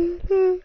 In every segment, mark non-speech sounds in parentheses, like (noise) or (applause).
Hello.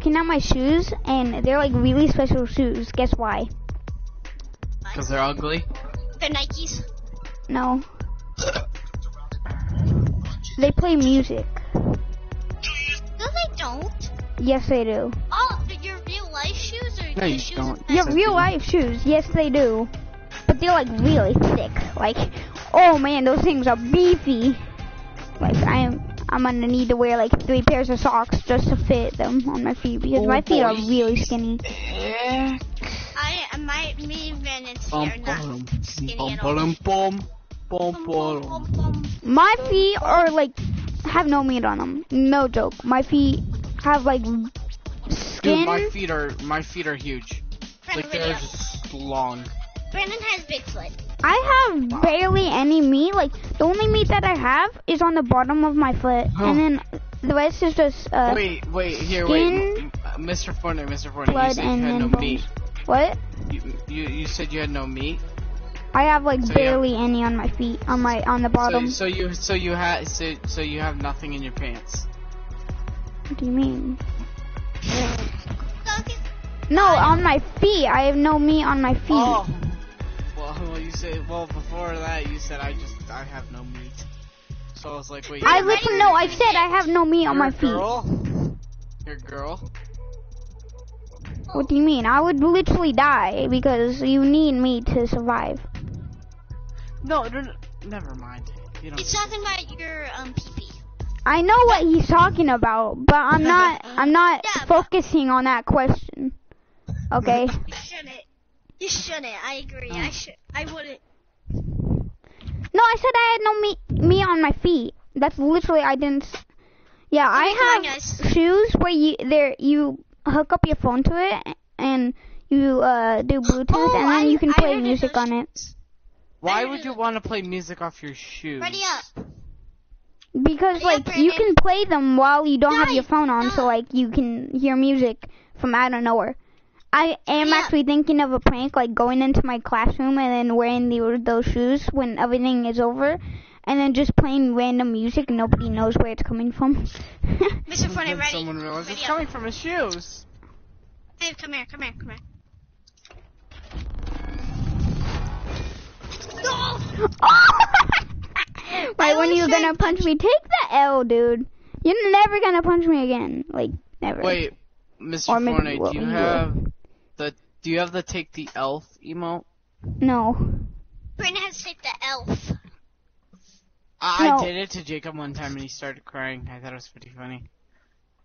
Looking at my shoes and they're like really special shoes. Guess why? Because they're ugly. They're Nikes. No. They play music. No, they don't. Yes, they do. Oh, your real life shoes or No, the you shoes don't. in the- Your real life shoes. Yes, they do. But they're like really thick. Like, oh man, those things are beefy. Like I am. I'm gonna need to wear like three pairs of socks just to fit them on my feet because Oh, my feet are really skinny. Eh. I, I might, me and Brandon's feet Bum, are not skinny at all. My feet are like have no meat on them. No joke. My feet have like Dude, skin. my feet are my feet are huge. Brandon, Like they're just long. Brandon has Bigfoot. I have barely any meat. Like the only meat that I have is on the bottom of my foot, Huh. and then the rest is just uh, wait, wait, here, skin, wait, M- uh, Mr. Fortnite, Mr. Fortnite, you said you had no bones. meat. What? You, you you said you had no meat. I have like So you barely any on my feet, on my on the bottom. So, so you so you had so so you have nothing in your pants. what do you mean? No, on my feet. I have no meat on my feet. Oh. Well, (laughs) well, you said well before that you said I just I have no meat. So I was like, wait. I you're- literally no. I said I have no meat on my feet. Girl? You're girl. What do you mean? I would literally die because you need meat to survive. No, no, no, never mind. You don't. he's talking about your um pee I know what he's talking about, but I'm (laughs) not. I'm not Yeah, focusing on that question. Okay. You shouldn't. You shouldn't. I agree. I should. I wouldn't. No, I said I had no me meat on my feet. That's literally I didn't. Yeah, Okay, I have guys. shoes where you there you hook up your phone to it and you uh do Bluetooth Oh, and then I- you can play music on it. Why would you want to play music off your shoes? Ready up. Because Yeah, like you can play them while you don't have your phone on, so like you can hear music from out of nowhere. I am Yeah. actually thinking of a prank, like going into my classroom and then wearing the, those shoes when everything is over, and then just playing random music and nobody knows where it's coming from. (laughs) Mr. Fortnite, Then ready? someone realizes ready it's coming from his shoes. Hey, come here, come here, come here. No! (laughs) Why, when was you trying gonna punch me? Take the L, dude. You're never gonna punch me again. Like, never. Wait, Mr. Or Fortnite, do you we have the do you have the take the L emote? No. Brandon has to take the L. I, No. Did it to Jacob one time and he started crying. I thought it was pretty funny.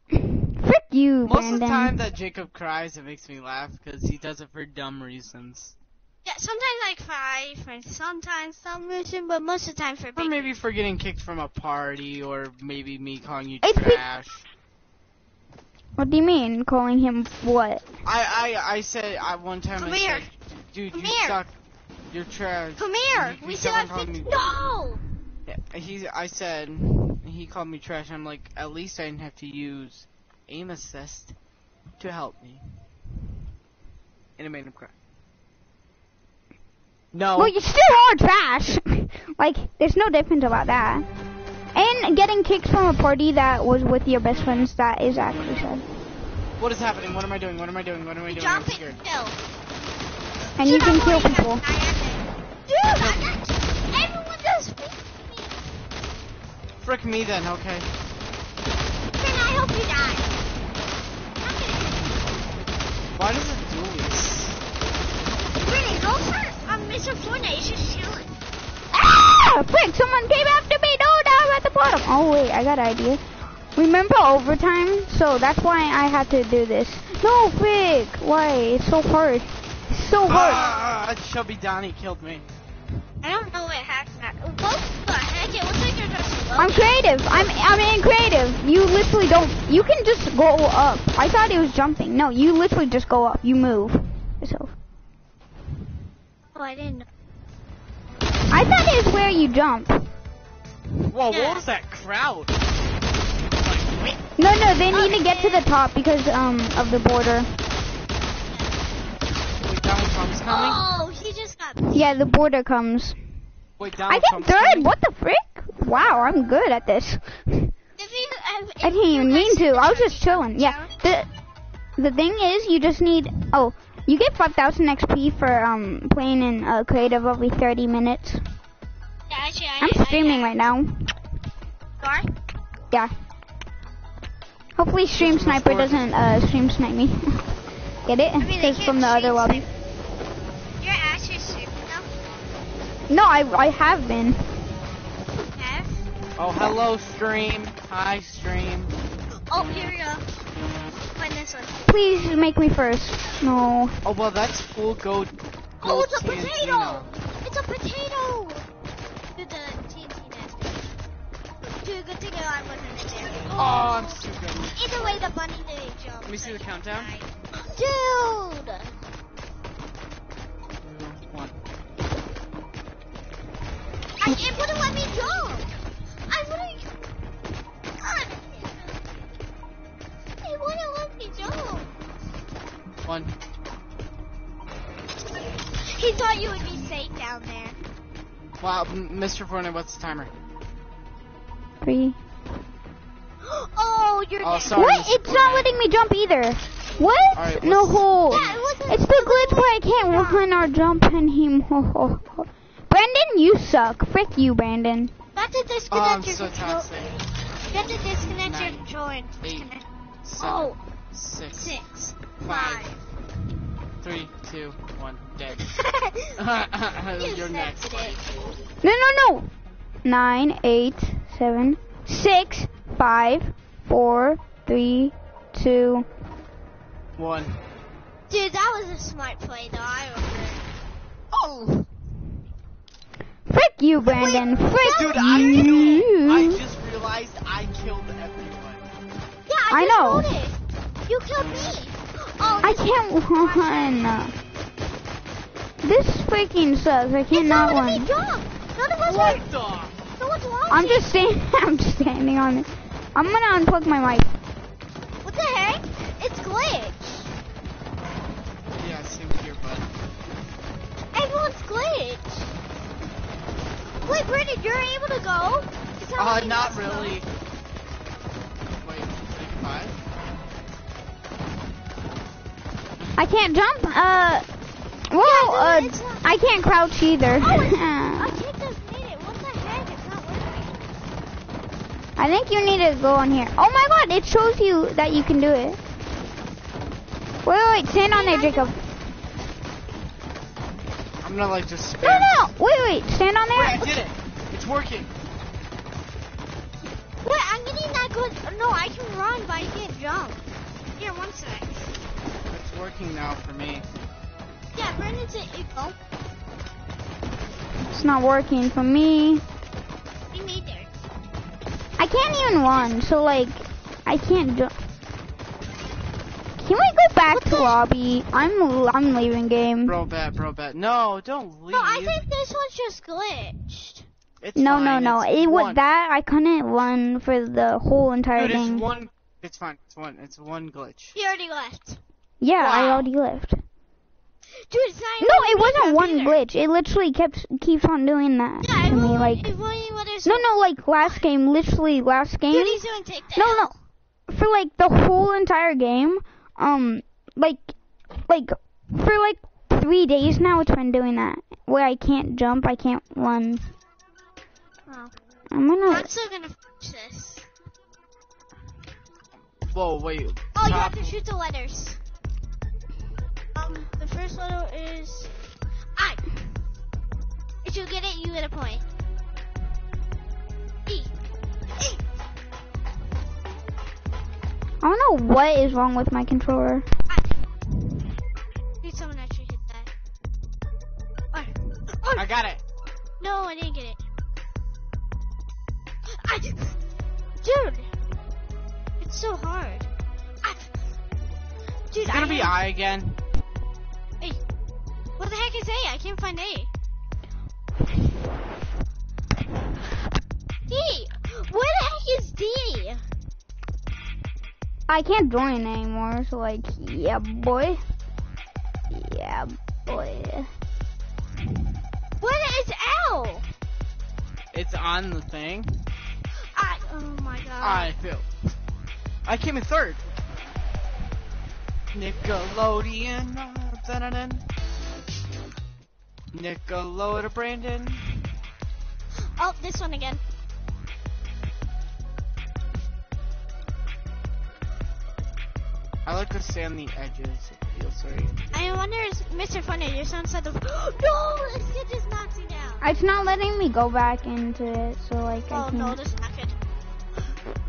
Frick you, Most of the time that Jacob cries, it makes me laugh because he does it for dumb reasons. Yeah, sometimes I cry for sometimes some reason, but most of the time for Or maybe for getting kicked from a party, or maybe me calling you It's be- trash. What do you mean, calling him what? I, I, I said I one time Come I here. said, dude, Come you here. suck. You're trash. Come here. You- We you still someone have called to. me- No. Yeah, He, I said, he called me trash. I'm like, at least I didn't have to use aim assist to help me. And it made him cry. No. Well, you still are trash. (laughs) like, there's no difference about that getting kicked from a party that was with your best friends, that is actually sad. What is happening? What am I doing? What am I doing? What am I doing? Jump I'm And you can kill people. Dude, I got Everyone Frick me then, okay. Can I help you die? Why does it do this? Really, go first. I'm disappointed. It's just chilling. Ah! Frick, someone came after me! No, now I'm at the bottom. Oh, wait, I got an idea. Remember overtime? So that's why I had to do this. No, Frick. Why? It's so hard. It's so hard. Ah, Chubby Donnie killed me. I don't know what happened. What the heck? It looks like you're just I'm creative. I'm I'm in creative. You literally don't. You can just go up. I thought he was jumping. No, you literally just go up. You move. So Oh, I didn't know. I thought it was where you jump. Whoa, Yeah. what was that crowd? No, no, they need to get to the top because um of the border. Wait, Donald Trump's coming? Oh, he just got. Yeah, the border comes. Wait, I Donald get Trump's third. coming? What the frick? Wow, I'm good at this. If you, if, I didn't even mean to. I was just chilling. Yeah. The the thing is, you just need. Oh, you get 5,000 XP for um playing in uh, creative every 30 minutes. Yeah, actually, I, I'm I, streaming I, right now. Are? Yeah. Hopefully, Stream Sniper doesn't uh stream snipe me. (laughs) Get it? mean, they Because from the other lobby. You're actually streaming now? No, I I have been. Yes. Oh, hello, stream. Hi, stream. Oh, here we go. Find this one. Please make me first. No. Oh, well, that's full gold. Oh, it's a potato! now. It's a potato! Dude, good thing I wasn't in there. Oh, I'm stupid. Either way, the bunny didn't jump. Let me see the countdown. Dude! Two, one. I, it wouldn't let me jump! I wouldn't... God. It wouldn't let me jump. One. He thought you would be safe down there. Wow, Mr. Fortnite, what's the timer? Three. Oh, you're Oh, sorry. What? It's not letting me jump either. What? Alright, no what's- hole. Yeah, it It's the glitch where I can't run or jump anymore. (laughs) Brandon, you suck. Frick you, Brandon. You have to Oh, disconnect I'm your so control. toxic. You have to disconnect Nine, your controller and eight, disconnect. Seven, Oh, six, six, five, five. three, two, one, dead. (laughs) You (laughs) You're next. No, no, no. Nine, eight, seven, six, five, four, three, two. One. Dude, that was a smart play, though. I remember. Oh, Frick you, Brandon. Frick Dude, I you. I just realized I killed everyone. yeah, I, I just know. noticed. You killed me. Oh, I can't run. This freaking sucks. I It's cannot not letting run. me jump. None of us What are. the? So what's wrong? I'm you? just standing. (laughs) I'm just standing on it. I'm gonna unplug my mic. What the heck? It's glitch. Yeah, same here, bud. Everyone's glitch. Wait, Brendan, you're able to go? It's Uh, not us go. really. Wait, like five? I can't jump. Uh, well, Yeah, uh, no, it's I can't crouch either. Oh, (laughs) I think you need to go on here. Oh my god, it shows you that you can do it. Wait, wait, wait, stand on there, Jacob. I'm gonna like just spam. No, no, wait, wait, stand on there. Wait, I did it. It's working. Wait, I'm getting that good. No, I can run, but I can't jump. Here, one sec. It's working now for me. Yeah, Brendan said you go. It's not working for me. We made there. I can't even run, so like, I can't jump. Can we go back to lobby? I'm I'm leaving game. Bro bet, bro bet. No, don't leave. No, I think this one's just glitched. it's No, no, fine. no. It's It was that I couldn't run for the whole entire Dude, it's thing. one. It's fine. It's one. It's one glitch. He already left. Yeah, I already left. Dude, it's not No, it wasn't one either. glitch. It literally kept keeps on doing that Yeah, it to me. won't- Like, it won't even let us- no, no, like last game, literally last game. Dude, he's doing take that. No, no, for like the whole entire game. Um, like, like for like three days now, it's been doing that. Where I can't jump, I can't run. Oh. I'm gonna. I'm still gonna finish this. Whoa, wait. Oh, you have to shoot the letters. The first letter is I. If you get it, you get a point. E. E. I don't know what is wrong with my controller. I. Dude, someone actually hit that. I got it. No, I didn't get it. I. Dude. It's so hard. I, dude, It's gonna I be I again. Hey, what the heck is A? I can't find A. D! Where the heck is D? I can't join anymore, so like, yeah, boy. Yeah, boy. Where is L? It's on the thing. I, oh my god. I feel. I came in third. Nickelodeon. Uh, dun-dun-dun. Brandon. Oh, this one again. I like to stay on the edges. It feels very. I wonder if Mr. Funny, your son said the. (gasps) no, this kid just knocked me down. It's not letting me go back into it, so like, I Oh can't. no, this is not good.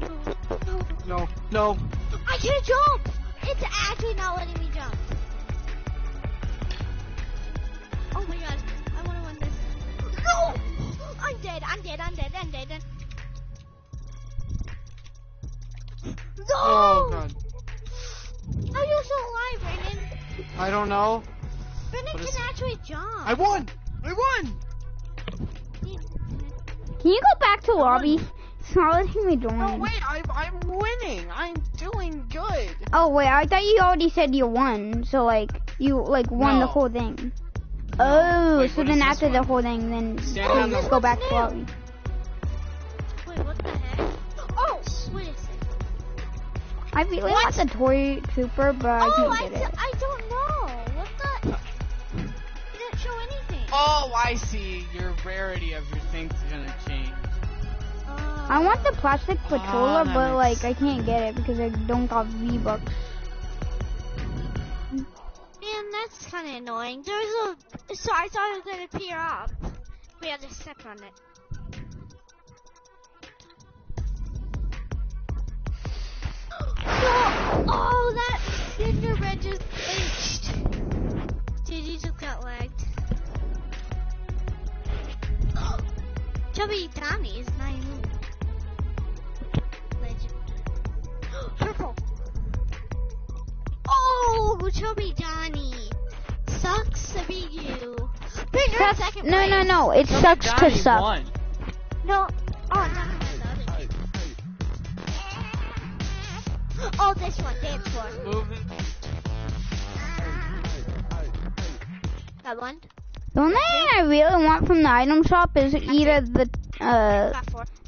No, no. No, no. I can't jump! It's actually not letting me No! I'm dead, I'm dead, I'm dead, I'm dead. No! Oh god. How are you still alive, Brandon? I don't know. Brandon can is- actually jump. I won. I won. Can you go back to lobby? It's not letting me join. No, wait. I'm I'm winning. I'm doing good. Oh wait, I thought you already said you won. So like, you like won the whole thing. Oh, Wait, so then is this after the whole thing, then Stand you on the- just go back to What's Wait, what the heck? Oh, wait a second. I really What? want the toy trooper, but I oh, can't get d- it. I don't know. What the? It didn't show anything. Oh, I see. Your rarity of your thing's is gonna change. Oh. I want the plastic oh, patroller, that but makes- like I can't get it because I don't got V Bucks. Man, that's kind of annoying. There's a. So I thought it was gonna appear up. We had to step on it. No! Oh, that gingerbread just aged. Dude, you just got lagged. (gasps) Chubby Tommy is not Oh, Chubby Johnny. Sucks to be you. But you're in Sucks- second no, no, place. no. It sucks to suck. won. No. Oh, no, no, the. Oh, this one, dance floor. Moving. That one. The only thing I really want from the item shop is either the uh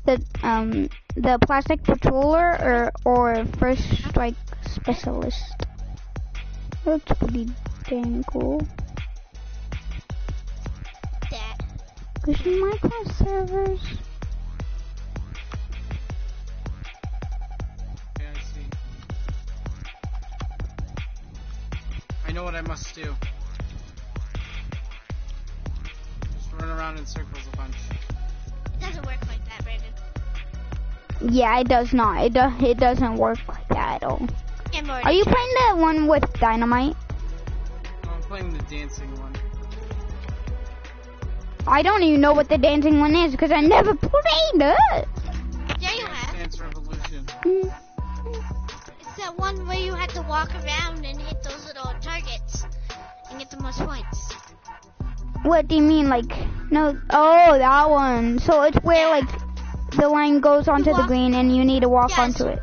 the um the plastic patroller or or first strike specialist. Looks pretty dang cool. That. Cause in Minecraft servers. Yeah, I see. I know what I must do. Just run around in circles a bunch. It doesn't work like that, Brandon. Yeah, it does not. It does. It doesn't work like that at all. I'm Are you playing the one with dynamite? No, I'm playing the dancing one. I don't even know what the dancing one is because I never played it. Yeah, you have. Dance Revolution. It's that one where you had to walk around and hit those little targets and get the most points. What do you mean, like no? Oh, that one. So it's where Yeah. like the line goes onto the green and you need to walk Yes. onto it.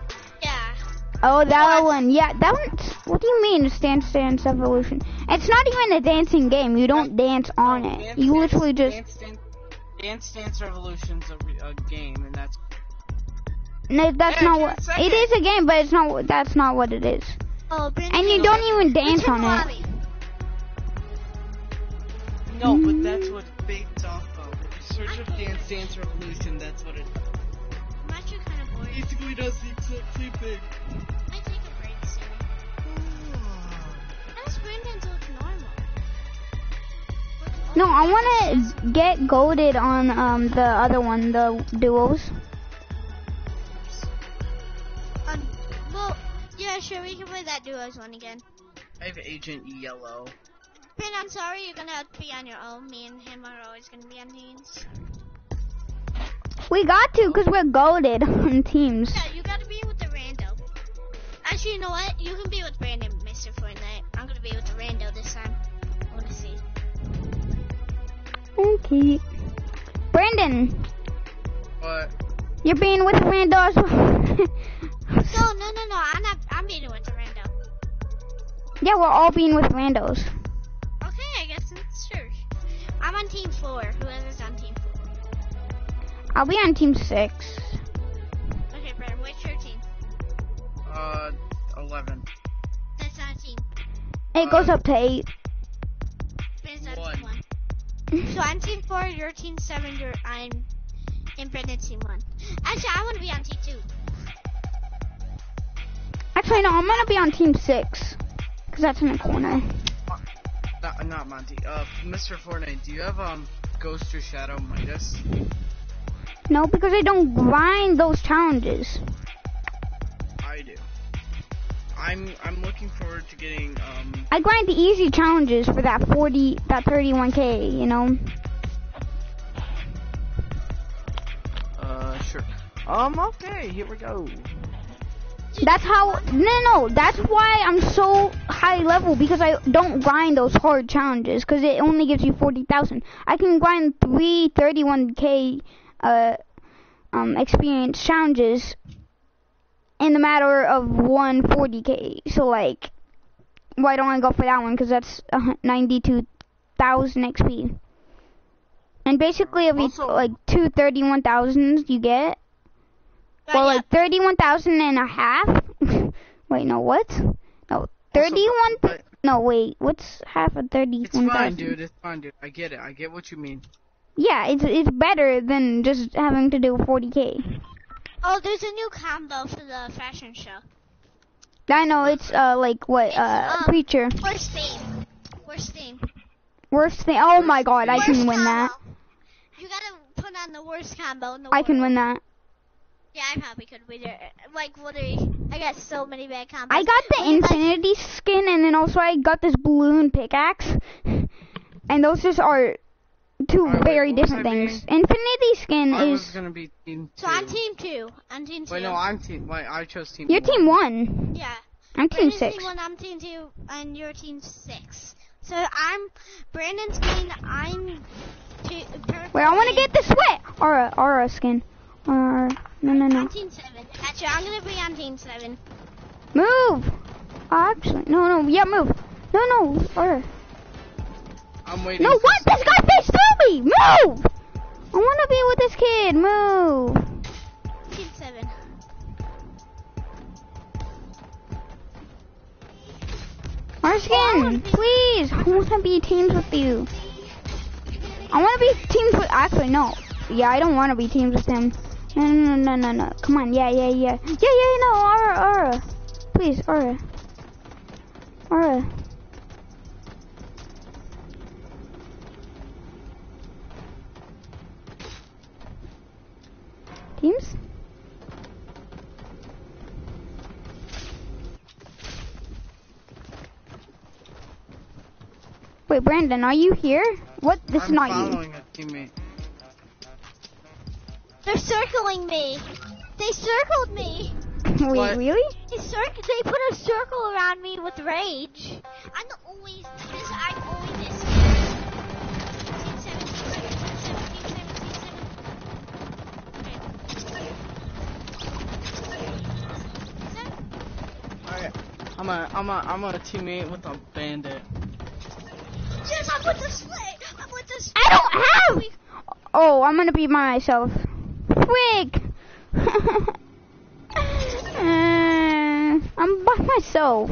Yeah. Oh, that What? one. Yeah, that one. What do you mean, Dance Dance Evolution? It's not even a dancing game. You don't dance on No, it. Dance You Dance- literally just. Dance Dance, Dance, Dance Revolution's a, a game, and that's No, that's Yeah, not what. second. It is a game, but it's not. what- That's not what it is. Oh, And you don't even dance on it. no, Mm. but that's what Bait's off of. If you search up Dance Dance Revolution, that's what it basically does the exact same thing. I take a break soon. That's Brandon's look normal. No, I want to get goaded on um the other one, the duos. Um, well, yeah, sure, we can play that duos one again. I have Agent Yellow. Ben, I'm sorry, you're gonna have to be on your own. Me and him are always gonna be on teams. We got to, cause we're goaded (laughs) on teams. Yeah, you gotta be with the rando. Actually, you know what? You can be with Brandon, Mr. Fortnite. I'm gonna be with the rando this time. I wanna see. Okay. Brandon, What? you're being with Randall as well. No, no, no, no. I'm not. I'm being with the rando. yeah, we're all being with randos. I'll be on team six. Okay, Brandon, what's your team? Uh, 11. That's not a team. It goes up to eight. Brandon's One. team one. So I'm team four. You're team seven. You're I'm in Brandon's team one. Actually, I want to be on team two. Actually, no, I'm gonna be on team six. Cause that's in the corner. Not, not Monty. Uh, Mr. Fortnite, do you have, um, Ghost or Shadow Midas? No, because I don't grind those challenges. I do. I'm, I'm looking forward to getting, um, I grind the easy challenges for that 40, that 31k, you know? uh, sure. Um, okay, here we go. That's how, no, no, that's why I'm so high level, because I don't grind those hard challenges, because it only gives you 40,000. I can grind three 31k, uh, um, experience challenges in the matter of one 40k. So, like, why don't I go for that one? Because that's uh, 92,000 XP. And basically, every, Also- like, two 31,000s you get, well, yeah, like 31,000 and a half. (laughs) wait, no, what? No, 31. but- no, wait, what's half of 31,000? It's fine, dude. It's fine, dude. I get it. I get what you mean. Yeah, it's it's better than just having to do 40k. oh, there's a new combo for the fashion show. I know it's uh like what It's, uh um, preacher Worst theme. Worst theme. worst thing. Oh my god, I can win that. You gotta put on the worst combo in the I can win that. Yeah, I probably could win it. Like literally, I got so many bad combos. I got the infinity skin, and then also I got this balloon pickaxe, and those just are two Alright, wait, very what was different I things. Infinity skin I was is gonna be team two. So I'm team two. I'm team two. Wait, no, I'm team. Wait, I chose team. you're one. team one. Yeah. I'm team Brandon's six. team one, I'm team two, and you're team six. So I'm Brandon's skin. I'm two. Wait, I want to get the sweat aura aura skin. Or no no no. I'm team seven. Actually, I'm gonna be on team seven. Move. Oh, actually, no no yeah move. No no aura. I'm waiting. No what? This guy faced through me. Move. I want to be with this kid. Move. Team seven. Our Oh, I wanna skin, please. I want to be teams with you. I want to be teams with. Actually, no. Yeah, I don't want to be teams with him. No, no, no, no, no, no. Come on. Yeah, yeah, yeah. Yeah, yeah, no. Aura, Aura. Please, Aura. Aura. Teams? Wait, Brandon, are you here? What? This is I'm not following a teammate. They're circling me. They circled me. (laughs) Wait, What? really? They circ- They put a circle around me with rage. I'm the only. This. I'm only this. Team seven. Team seven. Team seven. Team seven. Team seven. Okay. Alright. I'm a, I'm a, I'm a teammate with a bandit. Yes, I'm with the split. I'm with the split. I don't have. Oh, I'm gonna be myself. Frick. (laughs) Uh, I'm by myself.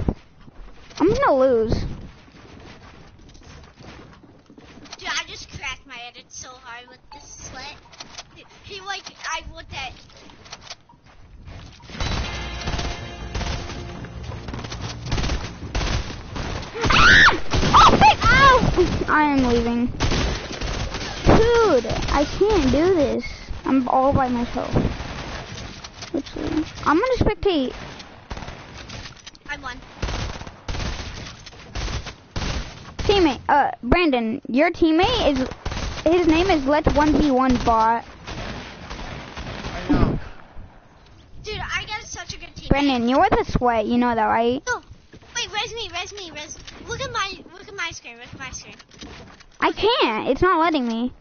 I'm gonna lose. Dude, I just cracked my head so hard with this slit. He like, I looked at. Ah! Oh! I am leaving. Dude, I can't do this. I'm all by myself. Literally. I'm gonna spectate. I won. Teammate, uh, Brandon, your teammate is, his name is Let's 1v1 Bot. I know. Dude, I got such a good team. Brendan, you're with a sweat, you know that, right? Oh, wait, res me, res me, res. Look at my, look at my screen, look at my screen. I can't, it's not letting me.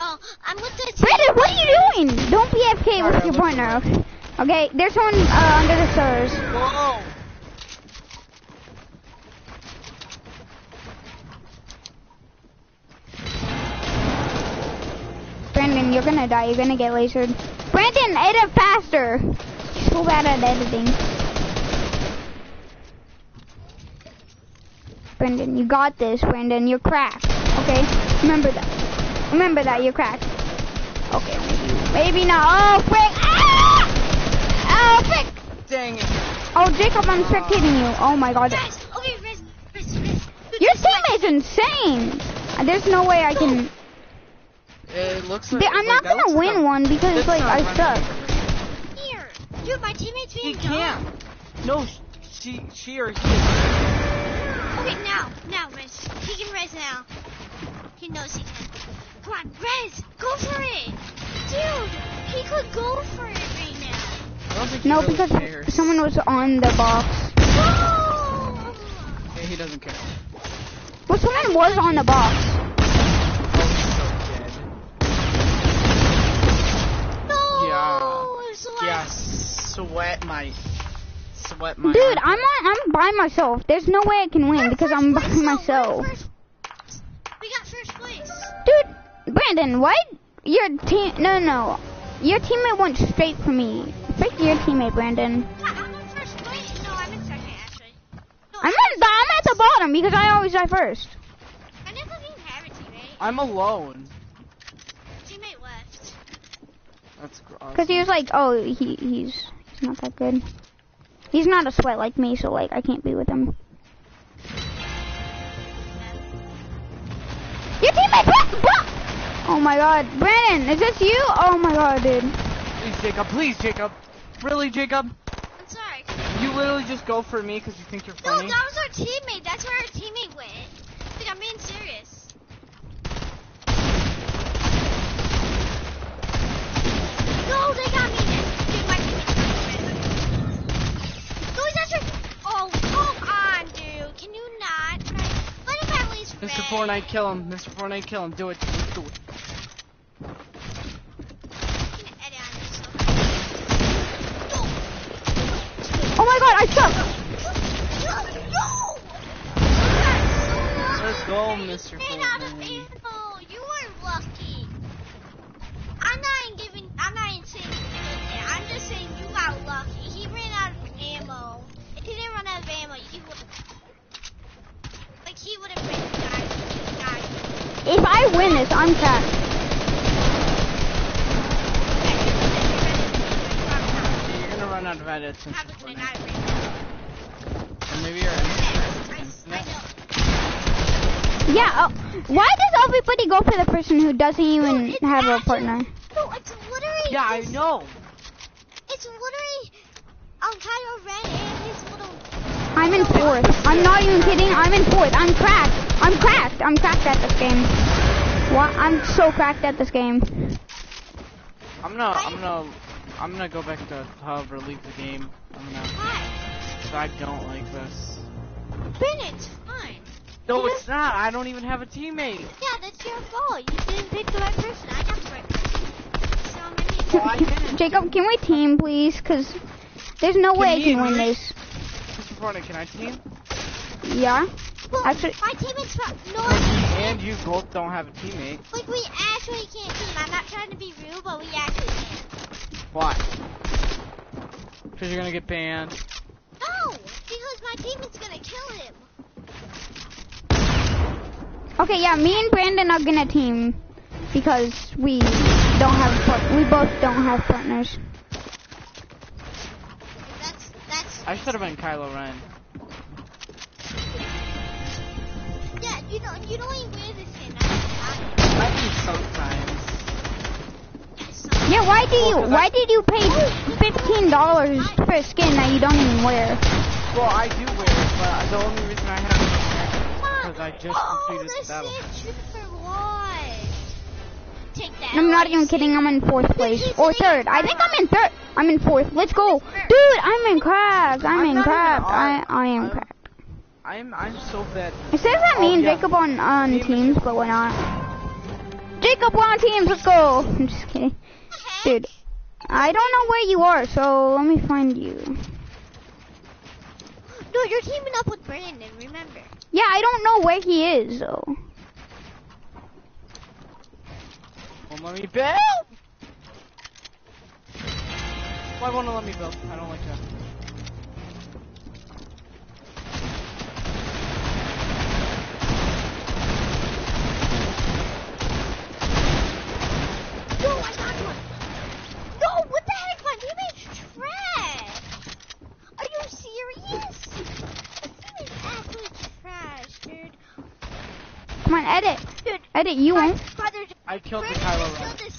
Oh, I'm with the team. Brandon, what are you doing? Don't be FK Sorry, with I your looked partner. Okay, Okay, there's someone uh, under the stairs. Whoa! Brandon, you're gonna die. You're gonna get lasered. Brandon, edit faster. You're so bad at editing. Brandon, you got this. Brandon, you're cracked. Okay, remember that. Remember that you're cracked. Okay, maybe, maybe not. Oh frick! Ah! Oh frick! Dang it. Oh Jacob, I'm spectating you. Oh my God, okay. Your this is insane. There's no way I can. It looks like. I'm like, not that gonna win like- one because that's like I running. suck. Here. Dude, my teammate's He being can't. No, she, she or he. Okay, now, now, res. He can res now. He knows he can. Come on, res, go for it. Dude, he could go for it right now. I don't think he No, really because cares. someone was on the box. No! Yeah, he doesn't care. Well, someone was on the box. Oh, yeah. Yeah, sweat my. Sweat my. Dude, I'm on, I'm by myself. There's no way I can win We're because I'm by place, myself. first- We got first place. Dude, Brandon, why your team? No, no, your teammate went straight for me. Frick your teammate, Brandon. Yeah, I'm in first place. No, I'm in second, actually. No, I'm at the, I'm at the bottom because I always die first. I never even have a teammate. I'm alone. Teammate left. That's gross. Because he was like, oh, he he's he's not that good. He's not a sweat like me, so like I can't be with him. Your teammate, blah, blah. Oh my God, Brandon, is this you? Oh my God, dude. Please, Jacob. Please, Jacob. Really, Jacob? I'm sorry. You literally just go for me because you think you're funny? No, funny. that was our teammate. That's where our teammate went. Like, I'm being serious. No, they got me. Dude, my teammate's got me. No, he's actually. Oh, come on, dude. Can you not? Let him at least Mr. red. Fortnite, kill him. Mr. Fortnite, kill him. Do it. Do it. You can edit on yourself. Oh my God, I suck. No! No! Let's go, Mr. Ran out of Fortnite. He would. Like he would have been died. died. If I win this, I'm cracked. You're gonna run out of edits. Mr. Have a good Fortnite. night, Ray. Or maybe you're I, in. I. Yeah. Oh, why does everybody go for the person who doesn't even it's have a partner? No, it's literally. Yeah, I know. It's literally. Um, Kylo Ren and his little. I'm in fourth. I'm not even kidding. I'm in fourth. I'm cracked. I'm cracked. I'm cracked at this game. What? I'm so cracked at this game. I'm gonna, I'm gonna, I'm gonna go back to hub or leave the game. I'm gonna, Hi. 'cause I don't like this. Ben, it's fine. No, it's not. I don't even have a teammate. Yeah, that's your fault. You didn't pick the right person. I got the right person. So maybe. Well, Jacob, can we team, please? Cause there's no way I can win you- this. Mr. Can I team? Yeah. Well, Actually- my teammate's from. No, And you both don't have a teammate. like we actually can't team. I'm not trying to be rude, but we actually can't. Why? Because you're gonna get banned. No, because my teammate's gonna kill him. Okay, yeah. Me and Brandon are gonna team because we don't have we both don't have partners. That's that's. I should have been Kylo Ren. Yeah, you don't you don't even wear this skin. I, I think sometimes. Yeah, why do you Well, 'cause why I- did you pay fifteen dollars for a skin that you don't even wear? Well, I do wear it, but the only reason I have it because I just oh, completed the the battle. Sand trooper won. Take that. I'm not even kidding. I'm in fourth place or third. I think I'm in third. I'm in fourth. Let's go, dude. I'm in cracked. I'm, I'm in not even cracked. I I am I'm- I'm I'm so bad. It says that oh, me Oh, and yeah. Jacob on on teams, but we're not. Jacob, we're on teams. Let's go. (laughs) I'm just kidding, dude. I don't know where you are, so let me find you. No, you're teaming up with Brandon. Remember. Yeah, I don't know where he is though. Won't let me build. Why won't it let me build? I don't like that. No, I got one. No, what the heck? My teammate's trash. Are you serious? My teammate's absolute trash, dude. Come on, edit. Dude, Edit. You my won't. Brother I killed the Brandon Kylo Ren. killed his.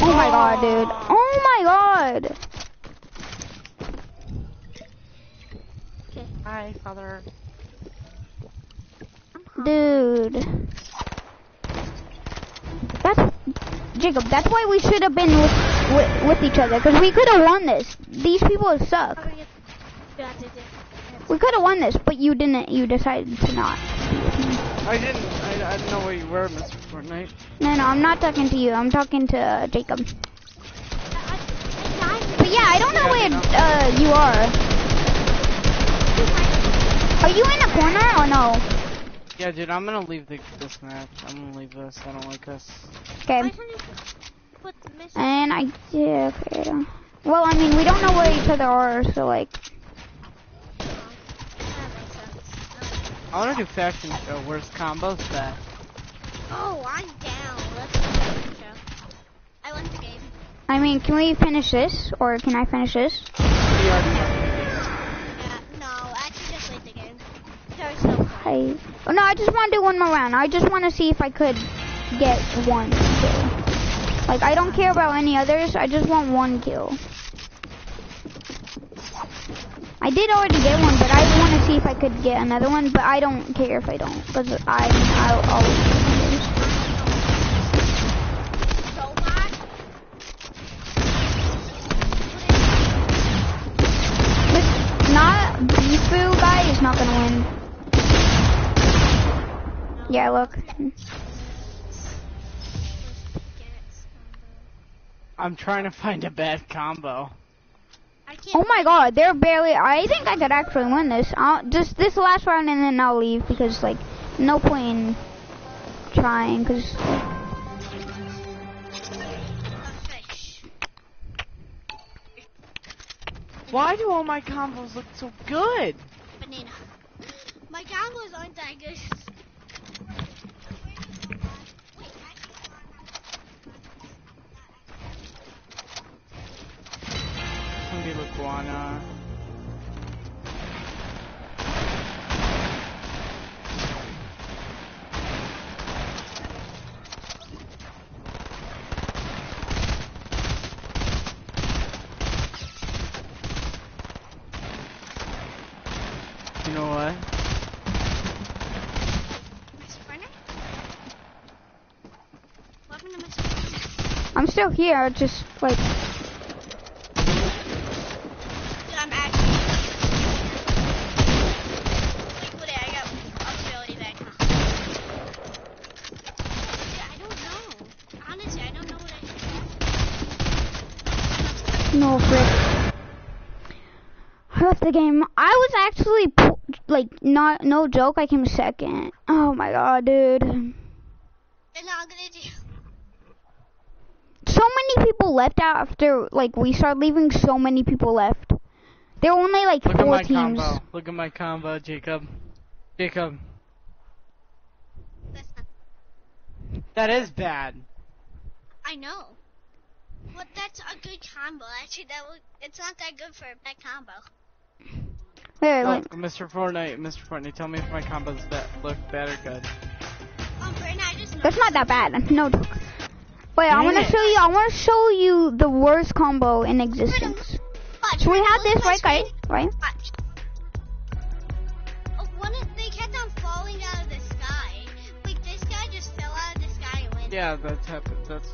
Oh my god, dude. Oh my god. Okay. Hi, father. Dude. That's Jacob. That's why we should have been with, with, with each other, because we could have won this. These people suck. We could have won this, but you didn't. You decided to not. I didn't. I, I didn't know where you were, Mr. Fortnite. No, no, I'm not talking to you. I'm talking to uh, Jacob. But yeah, I don't know where uh, you are. Are you in a corner or no? Yeah, dude, I'm gonna leave the, this map. I'm gonna leave this. I don't like this. Okay. And I yeah. Okay. Well, I mean, we don't know where each other are, so like. I wanna do fashion show. Where's combos at? Oh, I'm down. Let's go. Show. I won the game. I mean, can we finish this, or can I finish this? We already won. Yeah, no, actually just wait the game. There's no point. I. Oh, no, I just want to do one more round. I just want to see if I could get one kill. Like, I don't care about any others. I just want one kill. I did already get one, but I want to see if I could get another one. But I don't care if I don't, because I I'll always. Not Bifu guy is not gonna win. Yeah, look. I'm trying to find a bad combo. I can't Oh my god, they're barely. I think I could actually win this. I'll, just this last round and then I'll leave because like no point in trying because. Why do all my combos look so good? Banana. My combos aren't that good. Somebody Iguana. You know what? Mr. Brenner? Welcome to Mr. Brenner. I'm still here. Just like Dude, I'm actually. Like, what I got ability back now. Dude, I don't know. Honestly, I don't know what I no frick. I left the game. I was actually like not no joke. I came second. Oh my god, dude. Then I'm gonna do. So many people left after like we started leaving. So many people left. There were only like Look at four my teams. combo. Look at my combo, Jacob. Jacob. That's not. That is bad. I know. But that's a good combo. Actually, that would, it's not that good for a bad combo. Wait, Oh, wait, Mr. Fortnite, Mr. Fortnite, tell me if my combos that look bad or good. Um, That's not that bad. No joke. Wait, I want to Yeah. show you. I want to show you the worst combo in existence. Watch, So we have this right, guys? screen. Right? Watch. Oh, one of, they kept on falling out of the sky. Like this guy just fell out of the sky and went. Yeah, that's happened. That's.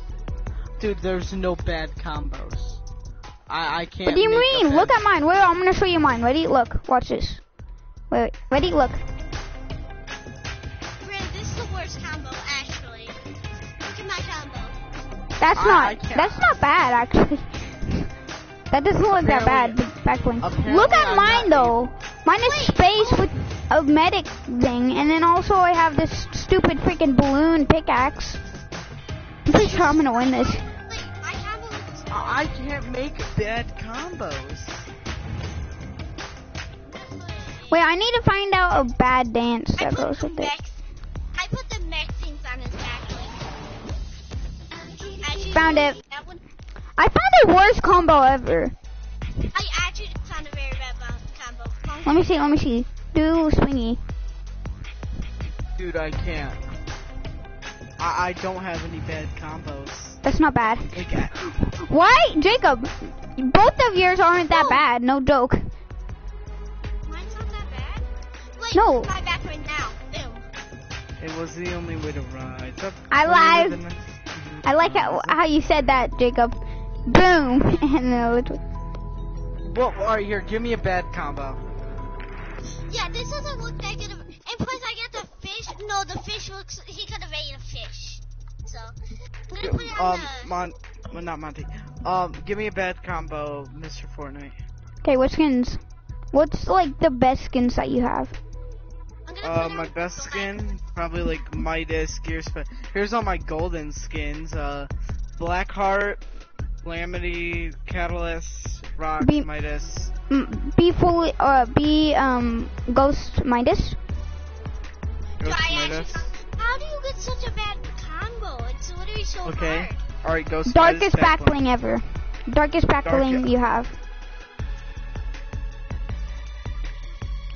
Dude, there's no bad combos. I I can't. What do you make mean? Look at mine. Wait, I'm gonna show you mine. Ready? Look. Watch this. Wait, wait. Ready? Look. Brad, this is the worst combo, actually. Look at my combo. That's I- not. I that's not bad, actually. (laughs) That doesn't look that bad. The Back bling. apparently Look at I'm mine not though. Mine is Wait, space oh. with a medic thing, and then also I have this stupid freaking balloon pickaxe. I'm pretty sure I'm gonna win this. I I can't make bad combos. Wait, I need to find out a bad dance I that put goes with it. I put the Mexicans on his back. Actually, Found it. I found the worst combo ever. I actually found a very bad bo- combo. Let me see. Let me see. Do swingy. Dude, I can't. I I don't have any bad combos. That's not bad. Like, Why, Jacob? Both of yours aren't that No. bad. No joke. Mine's not that bad. Wait, No. my back right now. Boom. it was the only way to rise up. I lied. I like how how you said that, Jacob. Boom. (laughs) And then it was- Well, alright, here, give me a bad combo. Yeah, this doesn't look negative. good. Of, and plus, I get the fish. No, the fish looks. He could have ate a fish. So, I'm gonna put Um, the. Mon, well, not Monty. Um, give me a bad combo, Mr. Fortnite. Okay, what skins? What's like the best skins that you have? Uh, my best skin, probably like Midas, Gear Spe- Here's all my golden skins. Uh, Blackheart, Calamity, Catalyst, Rock, Be- Midas. Mm, be fully, uh, be um, Ghost Midas. Ghost I actually- Midas. How do you get such a bad combo? It's literally so Okay. hard. Alright, Ghost Darkest Midas, back bling ever. Darkest back Dark- bling you have.